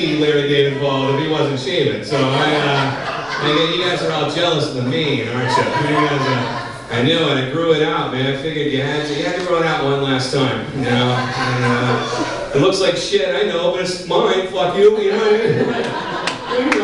S2: Be Larry David bald if he wasn't shaving. So I, uh, I you guys are all jealous of mane, aren't you? You guys, uh, I knew it. I grew it out, man. I figured you had to, you had to grow it out one last time, you know. And, uh, it looks like shit, I know, but it's mine. Fuck you, you know what I mean?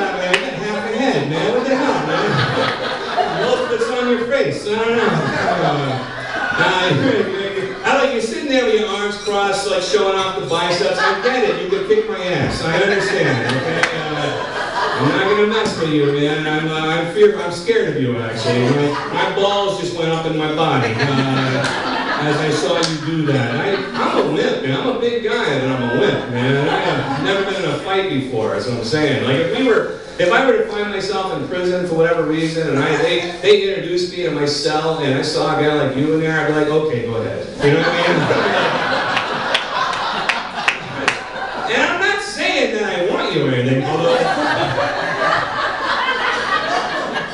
S2: Half a head, man. What the hell, man? Most on your face. I don't know. Uh, I like you're sitting there with your arms crossed, like showing off the biceps. I get it. You can kick my ass. I understand. Okay. Uh, I'm not gonna mess with you, man. I'm, uh, I'm fear. I'm scared of you, actually. My, my balls just went up in my body uh, as I saw you do that. I, I'm a wimp, man. I'm a big guy, but I'm a wimp, man. I have never been in a fight before. That's what I'm saying. Like if we were, if I were to find myself in prison for whatever reason, and I they they introduced me to my cell, and I saw a guy like you in there, I'd be like, okay, go ahead. You know what I mean? and I'm not saying that I want you or anything, although.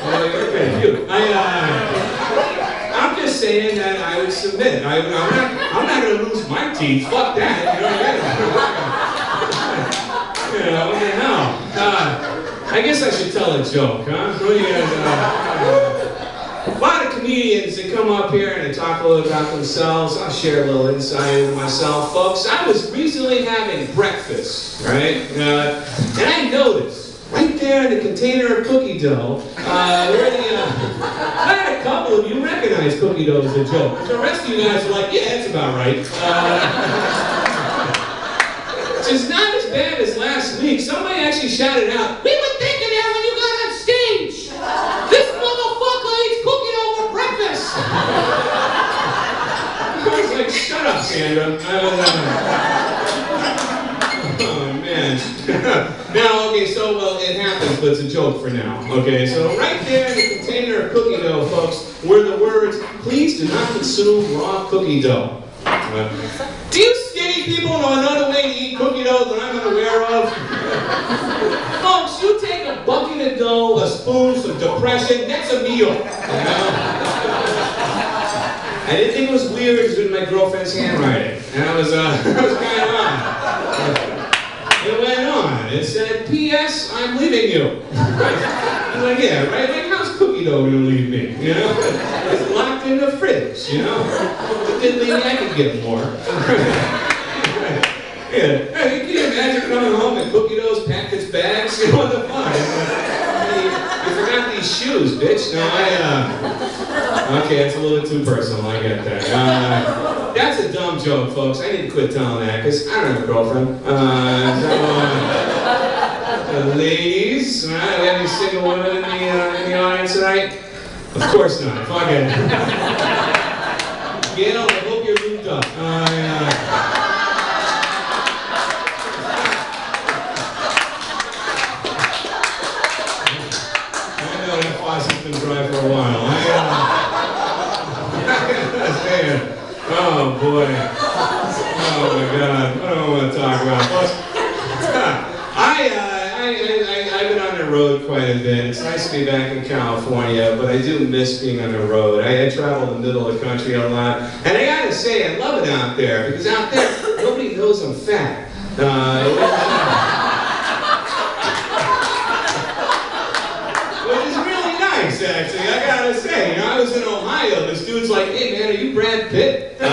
S2: Well, you're pretty cute. I, uh, I'm just saying that I would submit. I, I'm not. I'm not going to lose my teeth. Fuck that. You know what I mean? you know hell? Uh, I guess I should tell a joke, huh? You guys? Uh, a lot of comedians that come up here and talk a little about themselves. I'll share a little insight with myself, folks. I was recently having breakfast, right? Uh, and I noticed there in the container of cookie dough, uh, where the, uh, I had a couple of you recognize cookie dough as a joke. The rest of you guys are like, yeah, that's about right. Uh, it's not as bad as last week. Somebody actually shouted out, we were thinking that when you got on stage. This motherfucker eats cookie dough for breakfast. I was like, shut up, Sandra. Uh, oh, man. now, okay, so, well, it happens, but it's a joke for now. Okay, so right there in the container of cookie dough, folks, were the words, please do not consume raw cookie dough. Uh, do you skinny people know another way to eat cookie dough that I'm unaware of? folks, you take a bucket of dough, a spoon, some depression, that's a meal. You? I didn't think it was weird because it was my girlfriend's handwriting. And I was, uh, I was kind of on. It went on. It said, P.S. I'm leaving you. I'm like, yeah, right? Like, how's cookie dough gonna leave me? You know? It's locked in the fridge, you know? But then maybe I could get more. yeah. Hey, can you imagine coming home and cookie dough's packed its bags? You know, what the fuck? You forgot these shoes, bitch. No, I, uh... Okay, it's a little too personal, I get that. Uh, that's a dumb joke, folks. I need to quit telling that, because I don't have a girlfriend. Uh, so, uh, ladies, do we have any single women in the, uh, in the audience tonight? Of course not. Fuck it. Gail, I hope you're looped up. Uh, yeah. Boy. Oh my God. What do I want to talk about? I, uh, I, I, I've been on the road quite a bit. It's nice to be back in California, but I do miss being on the road. I, I travel the middle of the country a lot. And I gotta say, I love it out there, because out there, nobody knows I'm fat. Uh, which is really nice, actually. I gotta say, you know, I was in Ohio. This dude's like, "Hey, man, are you Brad Pitt?" Uh,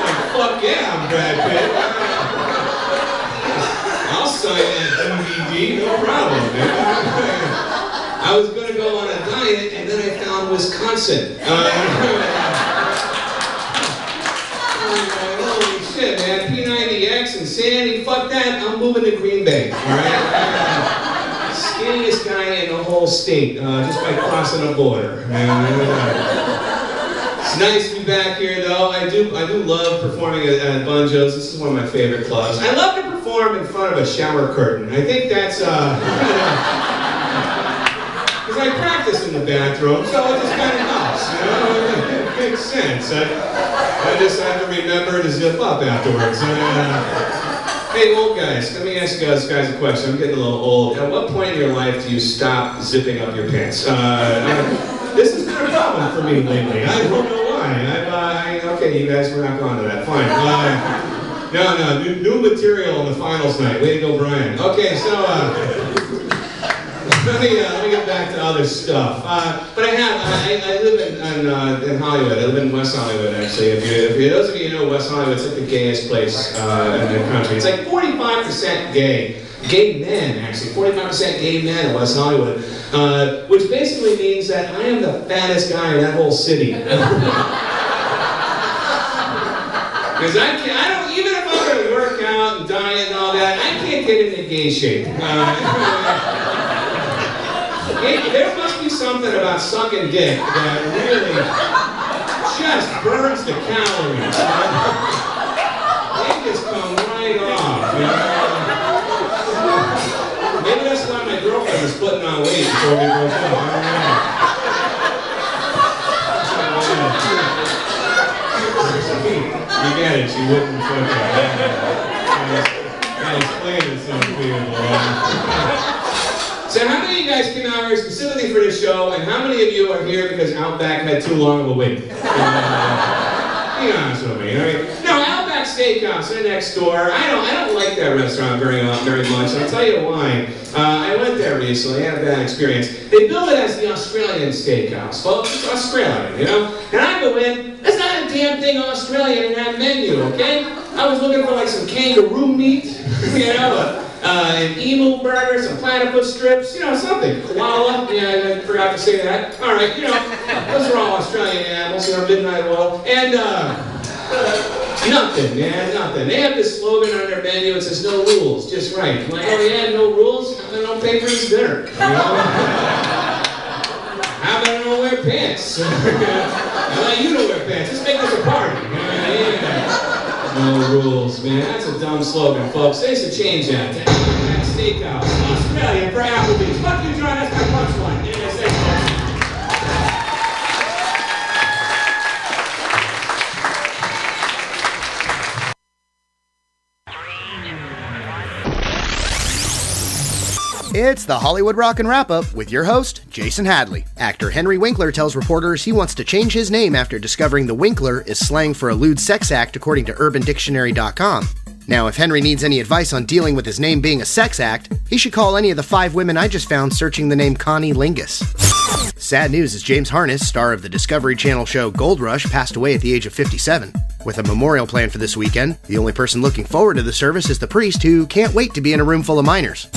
S2: like, fuck yeah, I'm Brad Pitt. I'll sign that DVD, no problem, man. I was gonna go on a diet, and then I found Wisconsin. Uh, Holy shit, man. P90X and Sandy, fuck that. I'm moving to Green Bay, all right? Skinniest guy in the whole state, uh, just by crossing a border. It's nice to be back here, though. I do, I do love performing at, at Bunjo's. This is one of my favorite clubs. I love to perform in front of a shower curtain. I think that's, uh, because I practice in the bathroom, so it just kind of helps, you know? It makes sense. I, I just have to remember to zip up afterwards. Uh, hey, old guys, let me ask you guys, guys a question. I'm getting a little old. At what point in your life do you stop zipping up your pants? Uh, this has been a problem for me lately. I don't know why. I've, uh, okay, you guys, we're not going to that. Fine. Uh, no, no, new, new material on the finals night. Way to go, Brian. Okay, so. Uh, let me, uh, let me get back to other stuff. Uh, but I have, I, I live in, in, uh, in Hollywood. I live in West Hollywood, actually. If you, if you, those of you who know West Hollywood, it's like the gayest place uh, in the country. It's like 45% gay. Gay men, actually. 45% gay men in West Hollywood. Uh, which basically means that I am the fattest guy in that whole city. Because I can't, I don't, even if I'm going to work out and diet and all that, I can't get into gay shape. It- there must be something about sucking dick that really just burns the calories. They just come right off. You know? Maybe that's why my girlfriend was putting on weight before we broke up. I don't know. You get it, she wouldn't fuck that. I explained it some people. So how many of you guys came out here specifically for this show, and how many of you are here because Outback had too long of a wait? Be honest with me. I mean, no, Outback Steakhouse, they're next door. I don't, I don't like that restaurant very, uh, very much. I'll tell you why. Uh, I went there recently, I had a bad experience. They bill it as the Australian Steakhouse. Well, it's Australian, you know? And I go in, there's not a damn thing Australian in that menu, okay? I was looking for like some kangaroo meat, you know, uh, an emu burger, some platypus strips, you know, something. Koala, yeah, I forgot to say that. All right, you know, those are all Australian animals, you know, midnight oil. And, uh, nothing, man, nothing. They have this slogan on their menu, it says no rules, just right. I'm oh yeah, no rules? Then don't pay for this dinner, you know? How about I don't wear pants? How about you don't wear pants? Let's make this a party. No rules, man. That's a dumb slogan, folks. They should change that. That steakhouse, Australia for Applebee's. Fuck you, John. That's my punchline.
S13: It's the Hollywood Rock and Wrap Up with your host, Jason Hadley. Actor Henry Winkler tells reporters he wants to change his name after discovering the Winkler is slang for a lewd sex act, according to UrbanDictionary.com. Now, if Henry needs any advice on dealing with his name being a sex act, he should call any of the five women I just found searching the name Connie Lingus. Sad news is James Harness, star of the Discovery Channel show Gold Rush, passed away at the age of 57. With a memorial planned for this weekend, the only person looking forward to the service is the priest who can't wait to be in a room full of minors.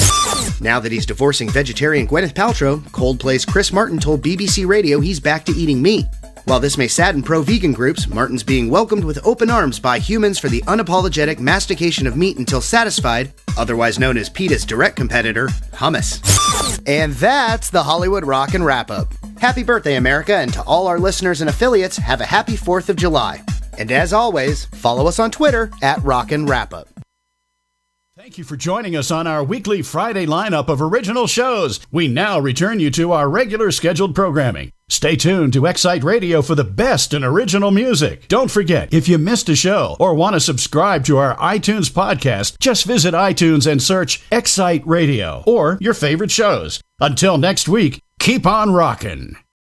S13: Now that he's divorcing vegetarian Gwyneth Paltrow, Coldplay's Chris Martin told BBC Radio he's back to eating meat. While this may sadden pro vegan groups, Martin's being welcomed with open arms by humans for the unapologetic mastication of meat until satisfied, otherwise known as PETA's direct competitor, hummus. And that's the Hollywood Rock and Wrap Up. Happy birthday, America, and to all our listeners and affiliates, have a happy 4th of July. And as always, follow us on Twitter at Rockin' Wrap Up.
S14: Thank you for joining us on our weekly Friday lineup of original shows. We now return you to our regular scheduled programming. Stay tuned to XSite Radio for the best in original music. Don't forget, if you missed a show or want to subscribe to our iTunes podcast, just visit iTunes and search XSite Radio or your favorite shows. Until next week, keep on rocking.